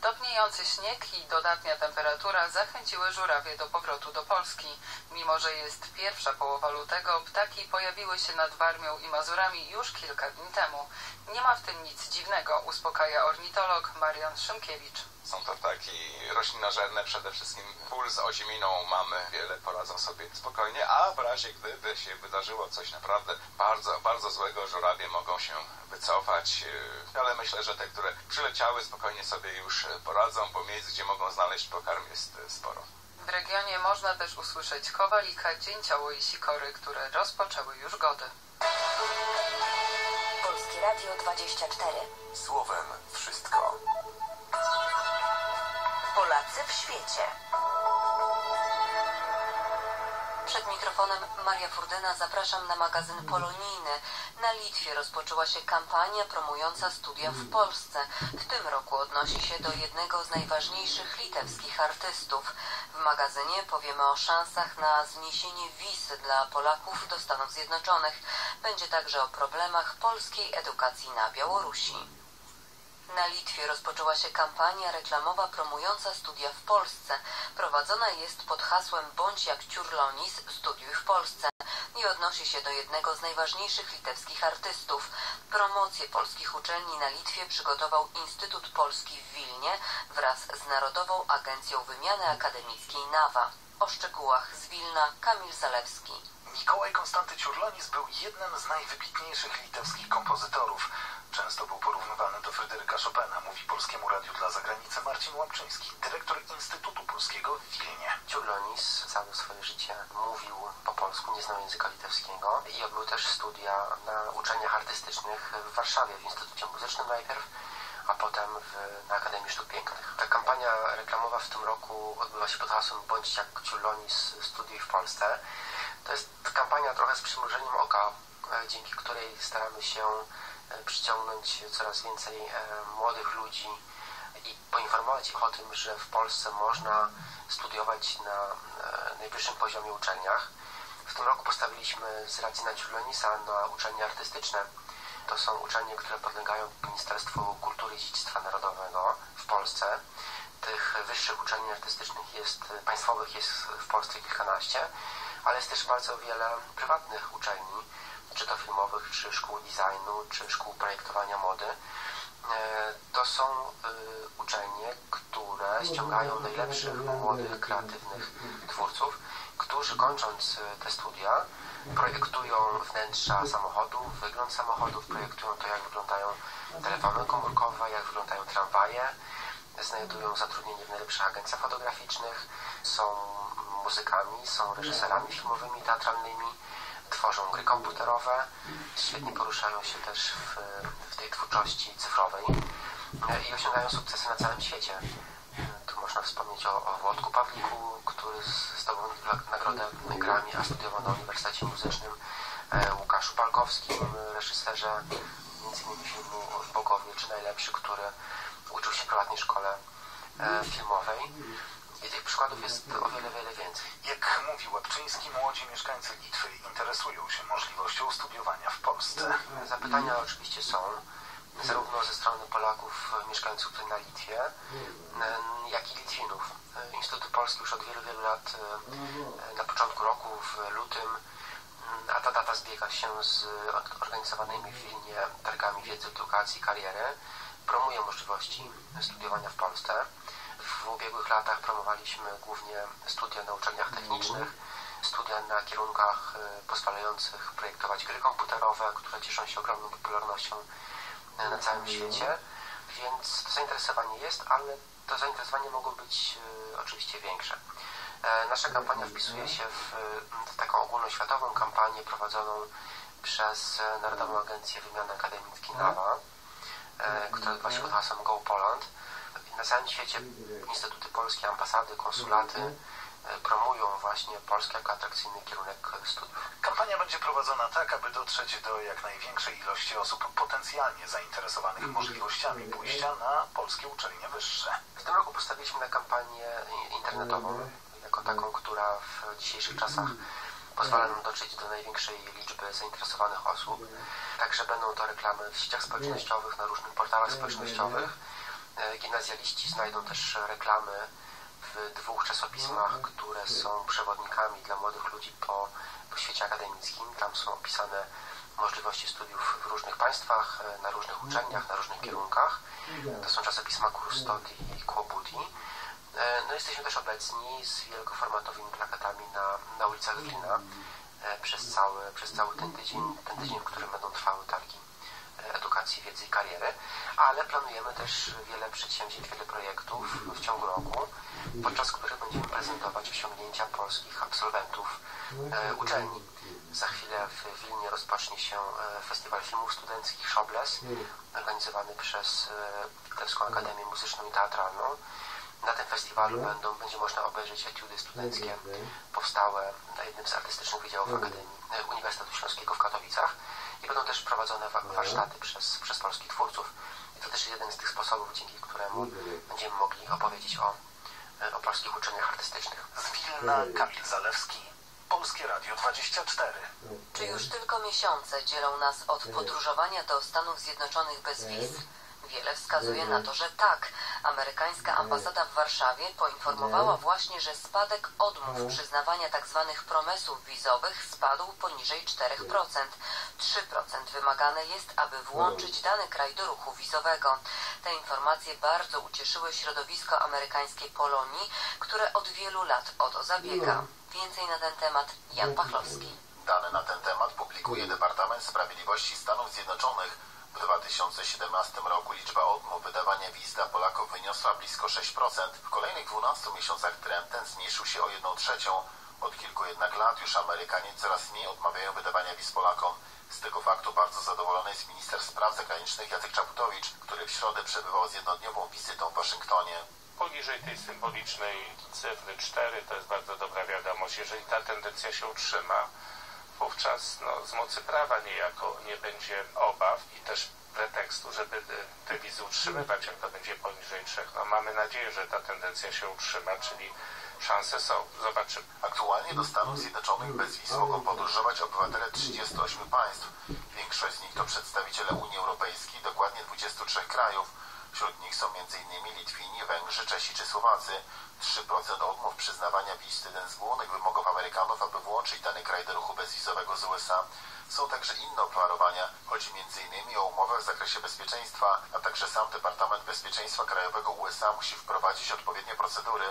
Topniejący śnieg i dodatnia temperatura zachęciły żurawie do powrotu do Polski. Mimo, że jest pierwsza połowa lutego, ptaki pojawiły się nad Warmią i Mazurami już kilka dni temu. Nie ma w tym nic dziwnego, uspokaja ornitolog Marian Szymkiewicz. Są to ptaki roślinożerne, przede wszystkim pól z ozieminą mamy, wiele poradzą sobie spokojnie, a w razie gdyby się wydarzyło coś naprawdę bardzo, bardzo złego, żurawie mogą się wycofać, yy, ale myślę, że te, które przyleciały spokojnie sobie już poradzą, bo miejsc, gdzie mogą znaleźć pokarm jest sporo. W regionie można też usłyszeć kowalika, dzięcioło i sikory, które rozpoczęły już gody. Polskie Radio 24. Słowem wszystko. Polacy w świecie. Przed mikrofonem Maria Furdyna zapraszam na magazyn polonijny. Na Litwie rozpoczęła się kampania promująca studia w Polsce. W tym roku odnosi się do jednego z najważniejszych litewskich artystów. W magazynie powiemy o szansach na zniesienie wiz dla Polaków do Stanów Zjednoczonych. Będzie także o problemach polskiej edukacji na Białorusi. Na Litwie rozpoczęła się kampania reklamowa promująca studia w Polsce. Prowadzona jest pod hasłem Bądź jak Ciurlonis, studiuj w Polsce i odnosi się do jednego z najważniejszych litewskich artystów. Promocję polskich uczelni na Litwie przygotował Instytut Polski w Wilnie wraz z Narodową Agencją Wymiany Akademickiej NAWA. O szczegółach z Wilna Kamil Zalewski. Mikołaj Konstanty Ciurlonis był jednym z najwybitniejszych litewskich kompozytorów. Często był porównywany do Fryderyka Chopina, mówi Polskiemu Radiu dla Zagranicy Marcin Łapczyński, dyrektor Instytutu Polskiego w Wilnie. Ciurlonis całe swoje życie mówił po polsku, nie znał języka litewskiego i odbył też studia na uczelniach artystycznych w Warszawie, w Instytucie Muzycznym najpierw, a potem w, na Akademii Sztuk Pięknych. Ta kampania reklamowa w tym roku odbywa się pod hasłem Bądź jak Ciulonis, studiuj w Polsce. To jest kampania trochę z przymrużeniem oka, e, dzięki której staramy się e, przyciągnąć coraz więcej e, młodych ludzi i poinformować ich o tym, że w Polsce można studiować na najwyższym poziomie uczelniach. W tym roku postawiliśmy z racji na Ciulonisa na uczelnie artystyczne. To są uczelnie, które podlegają Ministerstwu Kultury i Dziedzictwa Narodowego w Polsce. Tych wyższych uczelni artystycznych jest, państwowych jest w Polsce kilkanaście, ale jest też bardzo wiele prywatnych uczelni, czy to filmowych, czy szkół designu, czy szkół projektowania mody. E, To są y, uczelnie, które ściągają najlepszych młodych, kreatywnych twórców, którzy kończąc y, te studia projektują wnętrza samochodów, wygląd samochodów, projektują to, jak wyglądają telefony komórkowe, jak wyglądają tramwaje, znajdują zatrudnienie w najlepszych agencjach fotograficznych, są muzykami, są reżyserami filmowymi, teatralnymi, tworzą gry komputerowe, świetnie poruszają się też w, w tej twórczości cyfrowej e, i osiągają sukcesy na całym świecie. Tu można wspomnieć o, o Włodku Pawliku, który zdobył na- nagrodę Grammy, a studiował na Uniwersytecie Muzycznym, e, Łukaszu Palkowskim, reżyserze m.in. filmu Bogowie, czy Najlepszy, który uczył się w prywatnej szkole e, filmowej. I tych przykładów jest o wiele, wiele więcej. Jak mówi Łapczyński, młodzi mieszkańcy Litwy interesują się możliwością studiowania w Polsce. Zapytania oczywiście są, zarówno ze strony Polaków tutaj na Litwie, e, jak i Litwinów. E, Instytut Polski już od wielu, wielu lat, na początku roku, w lutym, m, a ta data zbiega się z or- organizowanymi w Wilnie targami wiedzy, edukacji kariery, promuje możliwości studiowania w Polsce. W ubiegłych latach promowaliśmy głównie studia na uczelniach technicznych, studia na kierunkach e, pozwalających projektować gry komputerowe, które cieszą się ogromną popularnością e, na całym świecie, więc to zainteresowanie jest, ale to zainteresowanie mogło być e, oczywiście większe. E, Nasza kampania wpisuje się w, w taką ogólnoświatową kampanię prowadzoną przez Narodową Agencję Wymiany Akademickiej NAWA, e, która odbywa się pod hasłem Go Poland. Na całym świecie instytuty polskie, ambasady, konsulaty e, promują właśnie polski jako atrakcyjny kierunek studiów. Kampania będzie prowadzona tak, aby dotrzeć do jak największej ilości osób potencjalnie zainteresowanych możliwościami pójścia na polskie uczelnie wyższe. W tym roku postawiliśmy na kampanię internetową, jako taką, która w dzisiejszych czasach pozwala nam dotrzeć do największej liczby zainteresowanych osób. Także będą to reklamy w sieciach społecznościowych, na różnych portalach społecznościowych. E, Gimnazjaliści znajdą też reklamy w dwóch czasopismach, które są przewodnikami dla młodych ludzi po, po świecie akademickim. Tam są opisane możliwości studiów w różnych państwach, e, na różnych uczelniach, na różnych kierunkach. To są czasopisma Kurstoti i Kłobuti. E, No jesteśmy też obecni z wielkoformatowymi plakatami na, na ulicach Wilna e, przez cały, przez cały ten tydzień, ten tydzień, w którym będą trwały targi e, edukacji, wiedzy i kariery, ale planujemy też wiele przedsięwzięć, wiele projektów w ciągu roku, podczas których będziemy prezentować osiągnięcia polskich absolwentów uczelni. Za chwilę w Wilnie rozpocznie się Festiwal Filmów Studenckich Shobles, organizowany przez Litewską Akademię Muzyczną i Teatralną. Na tym festiwalu będą, będzie można obejrzeć etiudy studenckie powstałe na jednym z artystycznych wydziałów Akademii e, Uniwersytetu Śląskiego w Katowicach i będą też prowadzone wa- warsztaty przez, przez polskich twórców. I to też jest jeden z tych sposobów, dzięki któremu będziemy mogli opowiedzieć o, e, o polskich uczelniach artystycznych. Z Wilna Kamil Zalewski, Polskie Radio 24. Czy już tylko miesiące dzielą nas od podróżowania do Stanów Zjednoczonych bez wiz? Wiele wskazuje na to, że tak. Amerykańska ambasada w Warszawie poinformowała właśnie, że spadek odmów przyznawania tzw. promesów wizowych spadł poniżej 4%. 3% wymagane jest, aby włączyć dany kraj do ruchu wizowego. Te informacje bardzo ucieszyły środowisko amerykańskiej Polonii, które od wielu lat o to zabiega. Więcej na ten temat Jan Pachlowski. Dane na ten temat publikuje Departament Sprawiedliwości Stanów Zjednoczonych. W 2017 roku liczba odmów wydawania wiz dla Polaków wyniosła blisko 6%. W kolejnych 12 miesiącach trend ten zmniejszył się o 1 trzecią. Od kilku jednak lat już Amerykanie coraz mniej odmawiają wydawania wiz Polakom. Z tego faktu bardzo zadowolony jest minister spraw zagranicznych Jacek Czaputowicz, który w środę przebywał z jednodniową wizytą w Waszyngtonie. Poniżej tej symbolicznej cyfry 4 to jest bardzo dobra wiadomość. Jeżeli ta tendencja się utrzyma, wówczas no, z mocy prawa niejako nie będzie obaw i też pretekstu, żeby te wizy utrzymywać, jak to będzie poniżej 3. No, mamy nadzieję, że ta tendencja się utrzyma, czyli szanse są. Zobaczymy. Aktualnie do Stanów Zjednoczonych bez wiz mogą podróżować obywatele 38 państw. Większość z nich to przedstawiciele Unii Europejskiej, dokładnie 23 krajów. Wśród nich są m.in. Litwini, Węgrzy, Czesi czy Słowacy. 3% odmów przyznawania wiz to jeden z głównych wymogów Amerykanów, aby włączyć dany kraj do ruchu bezwizowego z USA. Są także inne obwarowania. Chodzi m.in. o umowę w zakresie bezpieczeństwa, a także sam Departament Bezpieczeństwa Krajowego USA musi wprowadzić odpowiednie procedury.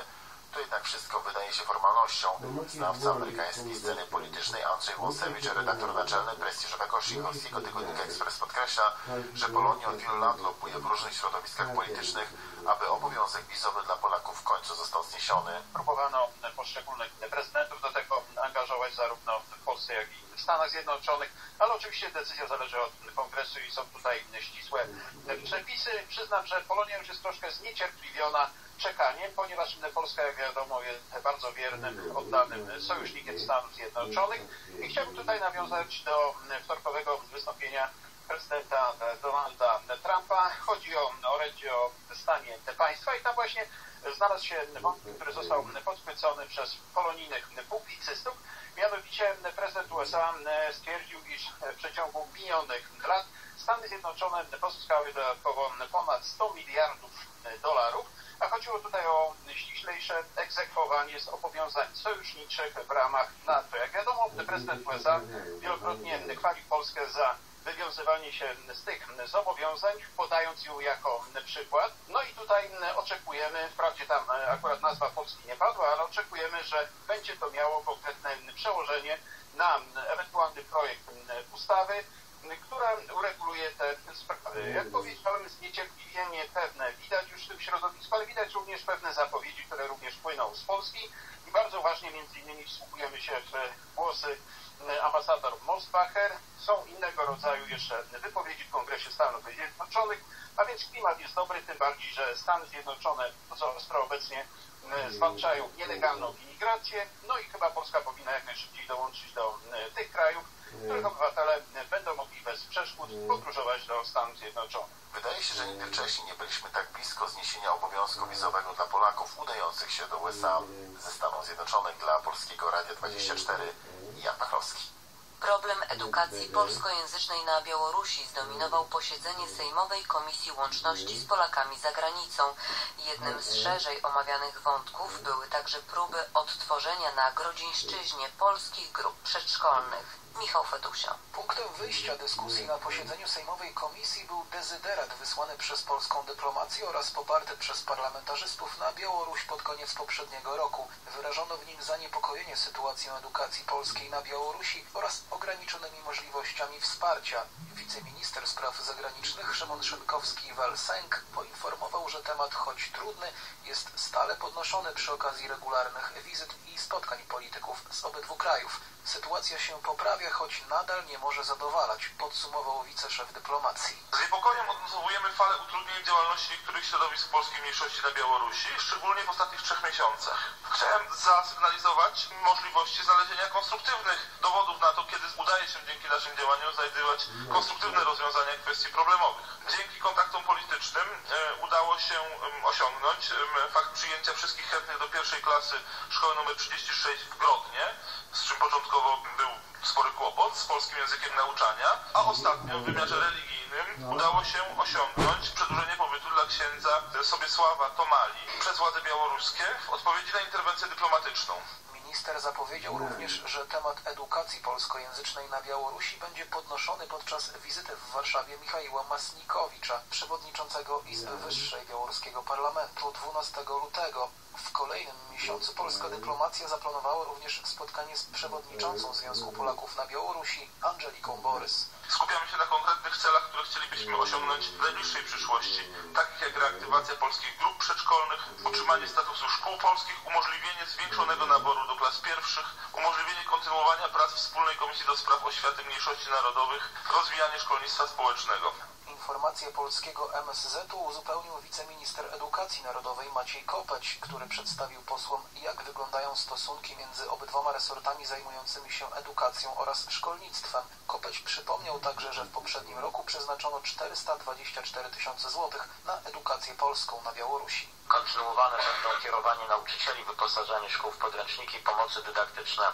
To jednak wszystko wydaje się formalnością. Znawca amerykańskiej sceny politycznej Andrzej Wąsewicz, redaktor naczelny prestiżowego chicagowskiego tygodnika Express podkreśla, że Polonia od wielu lat lobuje w różnych środowiskach politycznych, aby obowiązek wizowy dla Polaków w końcu został zniesiony. Próbowano poszczególnych prezydentów do tego angażować zarówno w Polsce, jak i w Stanach Zjednoczonych, ale oczywiście decyzja zależy od kongresu i są tutaj ścisłe przepisy. Przyznam, że Polonia już jest troszkę zniecierpliwiona czekaniem, ponieważ Polska, jak wiadomo, jest bardzo wiernym, oddanym sojusznikiem Stanów Zjednoczonych. I chciałbym tutaj nawiązać do wtorkowego wystąpienia prezydenta Donalda Trumpa. Chodzi o orędzie o stanie państwa i tam właśnie znalazł się wątek, który został podchwycony przez polonijnych publicystów. Mianowicie prezydent USA stwierdził, iż w przeciągu minionych lat Stany Zjednoczone pozyskały dodatkowo ponad 100 miliardów dolarów, a chodziło tutaj o ściślejsze egzekwowanie zobowiązań sojuszniczych w ramach NATO. Jak wiadomo, prezydent USA wielokrotnie chwalił Polskę za wywiązywanie się z tych zobowiązań, podając ją jako przykład. No i tutaj oczekujemy, wprawdzie tam akurat nazwa Polski nie padła, ale oczekujemy, że będzie to miało konkretne przełożenie na ewentualny projekt ustawy, która ureguluje te sprawy. Jak powiedziałem, zniecierpliwienie pewne widać już w tym środowisku, ale widać również pewne zapowiedzi, które również płyną z Polski i bardzo ważnie między innymi wsłuchujemy się w głosy ambasador Mosbacher. Są innego rodzaju jeszcze wypowiedzi w Kongresie Stanów Zjednoczonych, a więc klimat jest dobry, tym bardziej, że Stany Zjednoczone bardzo ostro obecnie zwalczają nielegalną imigrację, no i chyba Polska powinna jak najszybciej dołączyć do tych krajów, których obywatele będą mogli bez przeszkód podróżować do Stanów Zjednoczonych. Wydaje się, że nigdy wcześniej nie byliśmy tak blisko zniesienia obowiązku wizowego dla Polaków udających się do USA ze Stanów Zjednoczonych dla Polskiego Radia 24 Jan Pachlowski. Problem edukacji polskojęzycznej na Białorusi zdominował posiedzenie Sejmowej Komisji Łączności z Polakami za granicą. Jednym z szerzej omawianych wątków były także próby odtworzenia na Grodzińszczyźnie polskich grup przedszkolnych. Michał Fetusio. Punktem wyjścia dyskusji na posiedzeniu Sejmowej Komisji był dezyderat wysłany przez polską dyplomację oraz poparty przez parlamentarzystów na Białoruś pod koniec poprzedniego roku. Wyrażono w nim zaniepokojenie sytuacją edukacji polskiej na Białorusi oraz ograniczonymi możliwościami wsparcia. Wiceminister spraw zagranicznych Szymon Szynkowski-Walsęk poinformował, że temat, choć trudny, jest stale podnoszony przy okazji regularnych wizyt i spotkań polityków z obydwu krajów. Sytuacja się poprawia, choć nadal nie może zadowalać, podsumował wiceszef dyplomacji. Z niepokojem odnotowujemy falę utrudnień działalności niektórych środowisk polskiej mniejszości na Białorusi, szczególnie w ostatnich trzech miesiącach. Chciałem zasygnalizować możliwości znalezienia konstruktywnych dowodów na to, kiedy udaje się dzięki naszym działaniom znajdywać konstruktywne rozwiązania kwestii problemowych. Dzięki kontaktom politycznym e, udało się e, osiągnąć e, fakt przyjęcia wszystkich chętnych do pierwszej klasy szkoły nr 36 w Grodnie, z czym początkowo był spory kłopot z polskim językiem nauczania, a ostatnio w wymiarze religijnym udało się osiągnąć przedłużenie pobytu dla księdza Sobiesława Tomali przez władze białoruskie w odpowiedzi na interwencję dyplomatyczną. Minister zapowiedział również, że temat edukacji polskojęzycznej na Białorusi będzie podnoszony podczas wizyty w Warszawie Michaiła Masnikowicza, przewodniczącego Izby Wyższej Białoruskiego Parlamentu 12 lutego. W kolejnym miesiącu polska dyplomacja zaplanowała również spotkanie z przewodniczącą Związku Polaków na Białorusi, Angeliką Borys. Skupiamy się na konkretnych celach, które chcielibyśmy osiągnąć w najbliższej przyszłości, takich jak reaktywacja polskich grup przedszkolnych, utrzymanie statusu szkół polskich, umożliwienie zwiększonego naboru do klas pierwszych, umożliwienie kontynuowania prac wspólnej Komisji do Spraw Oświaty Mniejszości Narodowych, rozwijanie szkolnictwa społecznego. Informacje polskiego MSZ-u uzupełnił wiceminister edukacji narodowej Maciej Kopeć, który przedstawił posłom, jak wyglądają stosunki między obydwoma resortami zajmującymi się edukacją oraz szkolnictwem. Kopeć przypomniał także, że w poprzednim roku przeznaczono 424 tysiące złotych na edukację polską na Białorusi. Kontynuowane będą kierowanie nauczycieli, wyposażanie szkół w podręczniki, pomocy dydaktyczne,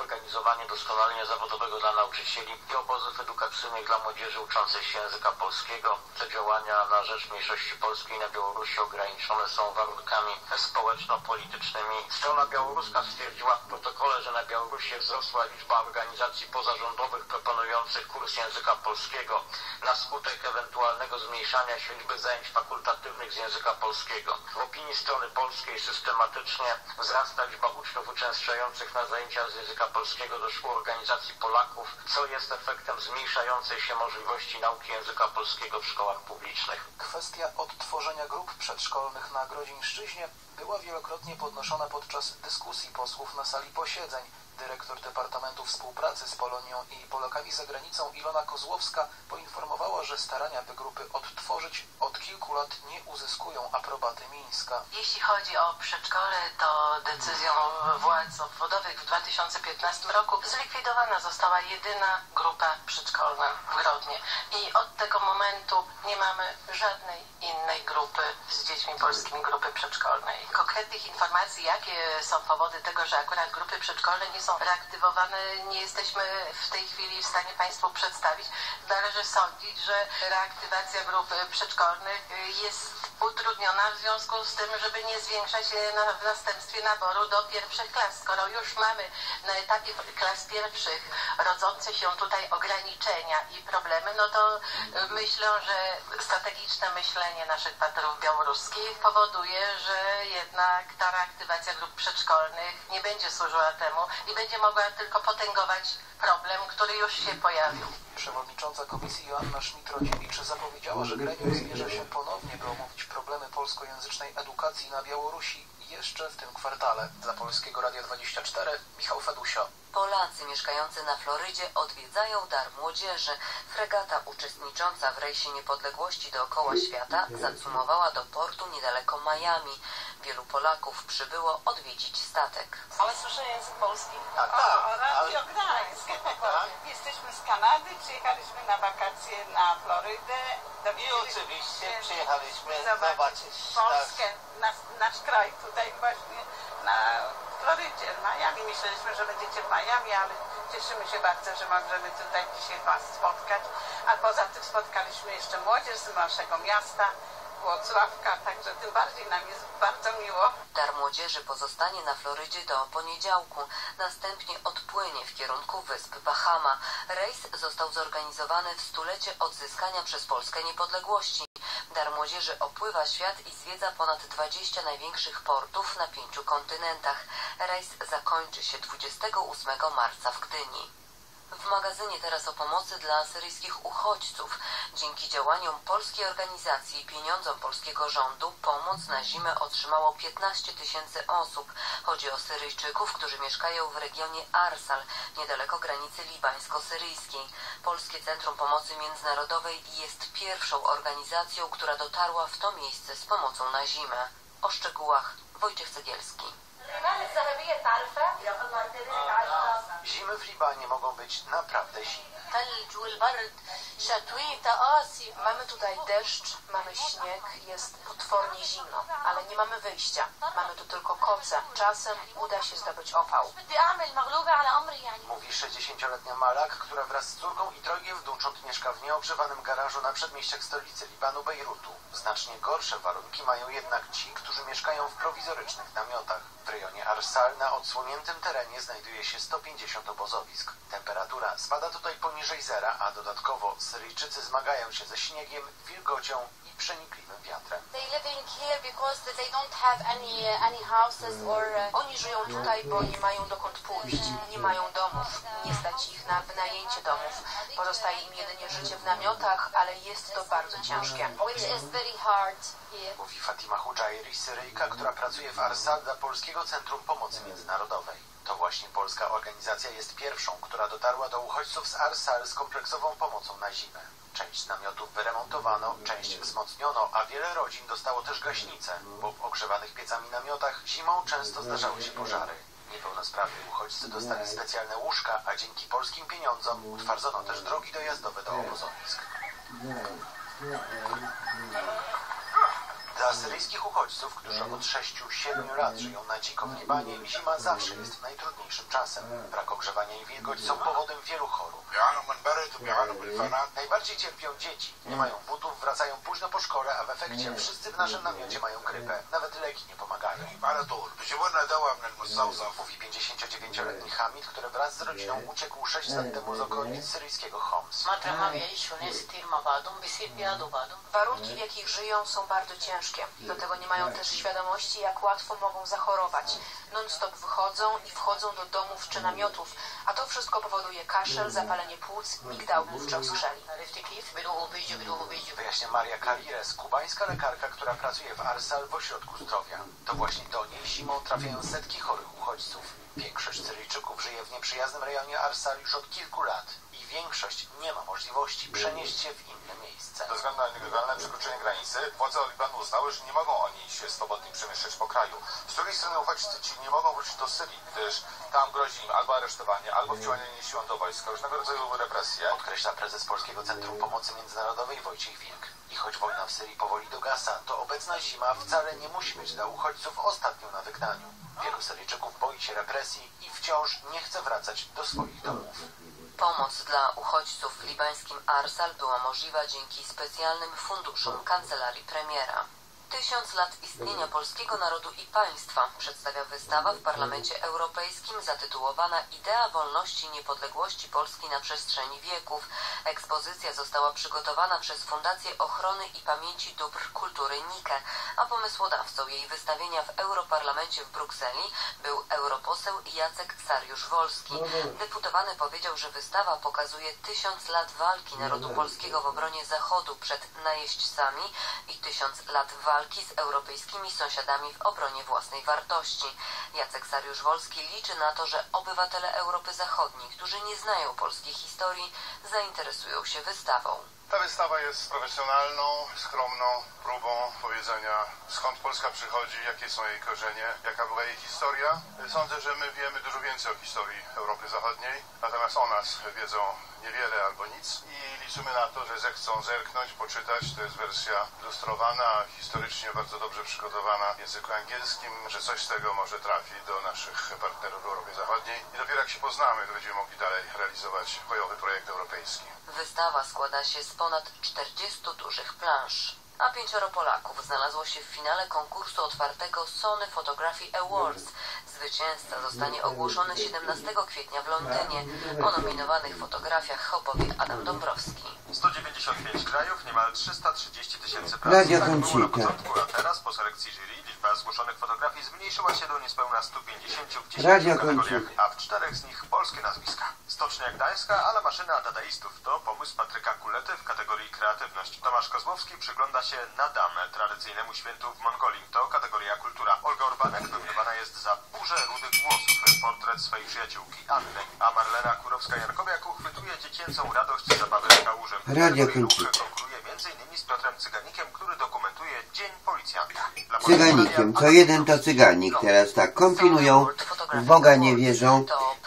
organizowanie doskonalenia zawodowego dla nauczycieli i obozów edukacyjnych dla młodzieży uczącej się języka polskiego. Te działania na rzecz mniejszości polskiej na Białorusi ograniczone są warunkami społeczno-politycznymi. Strona białoruska stwierdziła w protokole, że na Białorusi wzrosła liczba organizacji pozarządowych proponujących kurs języka polskiego na skutek ewentualnego zmniejszania się liczby zajęć fakultatywnych z języka polskiego. W opinii strony polskiej systematycznie wzrasta liczba uczniów uczęszczających na zajęcia z języka polskiego do szkół organizacji Polaków, co jest efektem zmniejszającej się możliwości nauki języka polskiego w szkołach publicznych. Kwestia odtworzenia grup przedszkolnych na Grodzińszczyźnie była wielokrotnie podnoszona podczas dyskusji posłów na sali posiedzeń. Dyrektor Departamentu Współpracy z Polonią i Polakami za granicą Ilona Kozłowska poinformowała, że starania, by grupy odtworzyć, od kilku lat nie uzyskują aprobaty Mińska. Jeśli chodzi o przedszkole, to decyzją władz obwodowych w 2015 roku zlikwidowana została jedyna grupa przedszkolna w Grodnie. I od tego momentu nie mamy żadnej innej grupy z dziećmi polskimi grupy przedszkolnej. Konkretnych informacji, jakie są powody tego, że akurat grupy przedszkolne nie są reaktywowane, nie jesteśmy w tej chwili w stanie Państwu przedstawić. Należy sądzić, że reaktywacja grup przedszkolnych jest utrudniona w związku z tym, żeby nie zwiększać na, w następstwie naboru do pierwszych klas. Skoro już mamy na etapie klas pierwszych rodzące się tutaj ograniczenia i problemy, no to myślę, że strategiczne myślenie naszych partnerów białoruskich powoduje, że jednak ta reaktywacja grup przedszkolnych nie będzie służyła temu i będzie mogła tylko potęgować problem, który już się pojawił. Przewodnicząca Komisji Joanna Schmidt-Rodziewicz zapowiedziała, że gremium zbierze się ponownie, by omówić problemy polskojęzycznej edukacji na Białorusi jeszcze w tym kwartale. Dla Polskiego Radia 24 Michał Fedusio. Polacy mieszkający na Florydzie odwiedzają Dar Młodzieży. Fregata uczestnicząca w rejsie niepodległości dookoła świata zacumowała do portu niedaleko Miami. Wielu Polaków przybyło odwiedzić statek. Ale słyszę język polski. Tak, tak. O, Radio Gdańsk. Jesteśmy z Kanady, przyjechaliśmy na wakacje na Florydę. I oczywiście przyjechaliśmy zobaczyć zobaczyć Polskę, nasz, nasz kraj tutaj właśnie na Florydzie, w Miami. Myśleliśmy, że będziecie w Miami, ale cieszymy się bardzo, że możemy tutaj dzisiaj Was spotkać. A poza tym spotkaliśmy jeszcze młodzież z naszego miasta, Włocławka, także tym bardziej nam jest bardzo miło. Dar Młodzieży pozostanie na Florydzie do poniedziałku, następnie odpłynie w kierunku wysp Bahama. Rejs został zorganizowany w stulecie odzyskania przez Polskę niepodległości. Dar Młodzieży opływa świat i zwiedza ponad 20 największych portów na pięciu kontynentach. Rejs zakończy się 28 marca w Gdyni. W magazynie teraz o pomocy dla syryjskich uchodźców. Dzięki działaniom polskiej organizacji i pieniądzom polskiego rządu pomoc na zimę otrzymało 15 tysięcy osób. Chodzi o Syryjczyków, którzy mieszkają w regionie Arsal, niedaleko granicy libańsko-syryjskiej. Polskie Centrum Pomocy Międzynarodowej jest pierwszą organizacją, która dotarła w to miejsce z pomocą na zimę. O szczegółach Wojciech Cegielski. Zimy w Libanie mogą być naprawdę zimne. Mamy tutaj deszcz, mamy śnieg, jest potwornie zimno, ale nie mamy wyjścia. Mamy tu tylko koce. Czasem uda się zdobyć opał. Mówi 60-letnia Malak, która wraz z córką i trojgiem wnucząt mieszka w nieogrzewanym garażu na przedmieściach stolicy Libanu, Bejrutu. Znacznie gorsze warunki mają jednak ci, którzy mieszkają w prowizorycznych namiotach. W rejonie Arsal na odsłoniętym terenie znajduje się 150 obozowisk. Temperatura spada tutaj poniżej poniżej zera, a dodatkowo Syryjczycy zmagają się ze śniegiem, wilgocią i przenikliwym wiatrem. Any any or Oni żyją tutaj, bo nie mają dokąd pójść. Nie mają domów. Nie stać ich na wynajęcie domów. Pozostaje im jedynie życie w namiotach, ale jest to bardzo ciężkie. Mówi Fatima Hujairi, Syryjka, która pracuje w Arsal dla Polskiego Centrum Pomocy Międzynarodowej. To właśnie polska organizacja jest pierwszą, która dotarła do uchodźców z Arsal z kompleksową pomocą na zimę. Część namiotów wyremontowano, część wzmocniono, a wiele rodzin dostało też gaśnice, bo w ogrzewanych piecami namiotach zimą często zdarzały się pożary. Niepełnosprawni uchodźcy dostali specjalne łóżka, a dzięki polskim pieniądzom utwardzono też drogi dojazdowe do obozowisk. Dla syryjskich uchodźców, którzy od 6-7 lat żyją na dziko w Libanie, zima zawsze jest najtrudniejszym czasem. Brak ogrzewania i wilgoć są powodem wielu chorób. Najbardziej cierpią dzieci. Nie mają butów, wracają późno po szkole, a w efekcie wszyscy w naszym namiocie mają grypę. Nawet leki nie pomagają. Mówi 59-letni Hamid, który wraz z rodziną uciekł 6 lat temu z okolic syryjskiego Homs. Warunki, w jakich żyją, są bardzo ciężkie. Do tego nie mają też świadomości, jak łatwo mogą zachorować. Non-stop wychodzą i wchodzą do domów czy namiotów, a to wszystko powoduje kaszel, zapalenie płuc, migdałów czy oskrzeli. Wyjaśnia Maria Kalires, kubańska lekarka, która pracuje w Arsal w ośrodku zdrowia. To właśnie do niej zimą trafiają setki chorych uchodźców. Większość Syryjczyków żyje w nieprzyjaznym rejonie Arsal już od kilku lat większość nie ma możliwości przenieść się w inne miejsce. Ze względu na nielegalne przekroczenie granicy, władze Libanu uznały, że nie mogą oni się swobodnie przemieszczać po kraju. Z drugiej strony uchodźcy ci nie mogą wrócić do Syrii, gdyż tam grozi im albo aresztowanie, albo wciągnięcie siłą do wojska, różnego rodzaju represje. Podkreśla prezes Polskiego Centrum Pomocy Międzynarodowej Wojciech Wilk. I choć wojna w Syrii powoli dogasa, to obecna zima wcale nie musi być dla uchodźców ostatnią na wygnaniu. Wielu Syryjczyków boi się represji i wciąż nie chce wracać do swoich domów. Pomoc dla uchodźców w libańskim Arsal była możliwa dzięki specjalnym funduszom kancelarii premiera. Tysiąc lat istnienia polskiego narodu i państwa przedstawia wystawa w Parlamencie Europejskim zatytułowana Idea wolności i niepodległości Polski na przestrzeni wieków. Ekspozycja została przygotowana przez Fundację Ochrony i Pamięci Dóbr Kultury NIKE, a pomysłodawcą jej wystawienia w Europarlamencie w Brukseli był europoseł Jacek Sariusz-Wolski. Deputowany powiedział, że wystawa pokazuje tysiąc lat walki narodu polskiego w obronie Zachodu przed najeźdźcami i tysiąc lat walki z europejskimi sąsiadami w obronie własnej wartości. Jacek Sariusz-Wolski liczy na to, że obywatele Europy Zachodniej, którzy nie znają polskiej historii, zainteresują się wystawą. Ta wystawa jest profesjonalną, skromną próbą powiedzenia skąd Polska przychodzi, jakie są jej korzenie, jaka była jej historia. Sądzę, że my wiemy dużo więcej o historii Europy Zachodniej, natomiast o nas wiedzą niewiele albo nic i liczymy na to, że zechcą zerknąć, poczytać. To jest wersja ilustrowana, historycznie bardzo dobrze przygotowana w języku angielskim, że coś z tego może trafi do naszych partnerów w Europie Zachodniej i dopiero jak się poznamy, to będziemy mogli dalej realizować bojowy projekt europejski. Wystawa składa się z ponad 40 dużych plansz. A pięcioro Polaków znalazło się w finale konkursu otwartego Sony Photography Awards. Zwycięzca zostanie ogłoszony 17 kwietnia w Londynie. O nominowanych fotografiach opowie Adam Dąbrowski. 195 krajów, niemal 330 tysięcy prac. Tak było na początku, a teraz po selekcji jury liczba zgłoszonych fotografii zmniejszyła się do niespełna 150 w 10 Radio kategoriach, a w czterech z nich polskie nazwiska. Stocznia Gdańska, ale maszyna dadaistów to pomysł Patryka Kulety w kategorii kreatywność. Tomasz Kozłowski przygląda się na damę tradycyjnemu świętu w Mongolii. To kategoria kultura. Olga Urbanek nominowana jest za burzę rudych włosów, portret swojej przyjaciółki Anny. A Marlena Kurowska-Jarkowiak uchwytuje dziecięcą radość z zabawy z kałużem. Radio konkuruje m.in. z Piotrem Cyganikiem, który dokumentuje Dzień Policjanta. Cyganikiem. Co jeden to cyganik. Teraz tak kombinują. W Boga nie wierzą.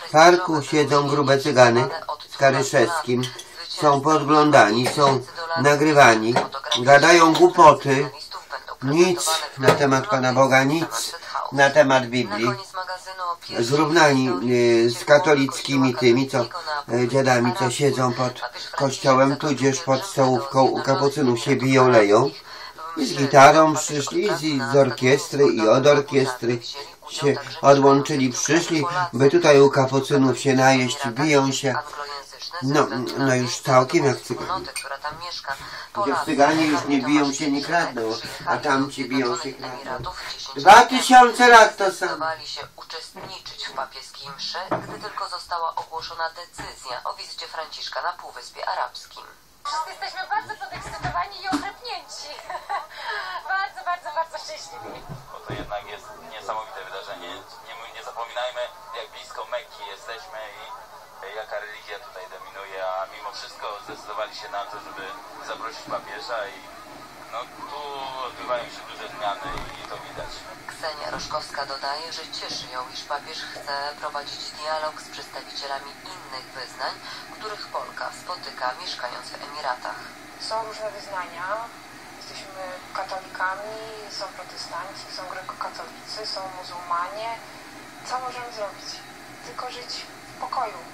W parku siedzą grube cygany z Karyszewskim. Są podglądani, są nagrywani. Gadają głupoty. Nic na temat Pana Boga, nic na temat Biblii. Zrównani y, z katolickimi tymi, co y, dziadami, co siedzą pod kościołem, tudzież pod stołówką u kapucynów się biją, leją. I z gitarą przyszli, z, z orkiestry i od orkiestry się odłączyli, przyszli, by tutaj u kapucynów się najeść, biją się. No, no już całkiem jak cyganie. tam. Gdzie cyganie już nie biją się, nie kradną, a tamci biją się, kradną. Dwa tysiące lat to samo. Się uczestniczyć w papieskiej mszy, gdy tylko została ogłoszona decyzja o wizycie Franciszka na Półwyspie Arabskim. Wszyscy jesteśmy bardzo podekscytowani i ochrypnięci. bardzo, bardzo, bardzo szczęśliwi. Bo to jednak jest niesamowite wydarzenie. Nie, nie zapominajmy, jak blisko Mekki jesteśmy i jaka religia tutaj dominuje, a mimo wszystko zdecydowali się na to, żeby zaprosić papieża i no, tu odbywają się duże zmiany i to widać. Ksenia Roszkowska dodaje, że cieszy ją, iż papież chce prowadzić dialog z przedstawicielami innych wyznań, których Polka spotyka mieszkając w Emiratach. Są różne wyznania. Jesteśmy katolikami, są protestanci, są grekokatolicy, są muzułmanie. Co możemy zrobić? Tylko żyć w pokoju.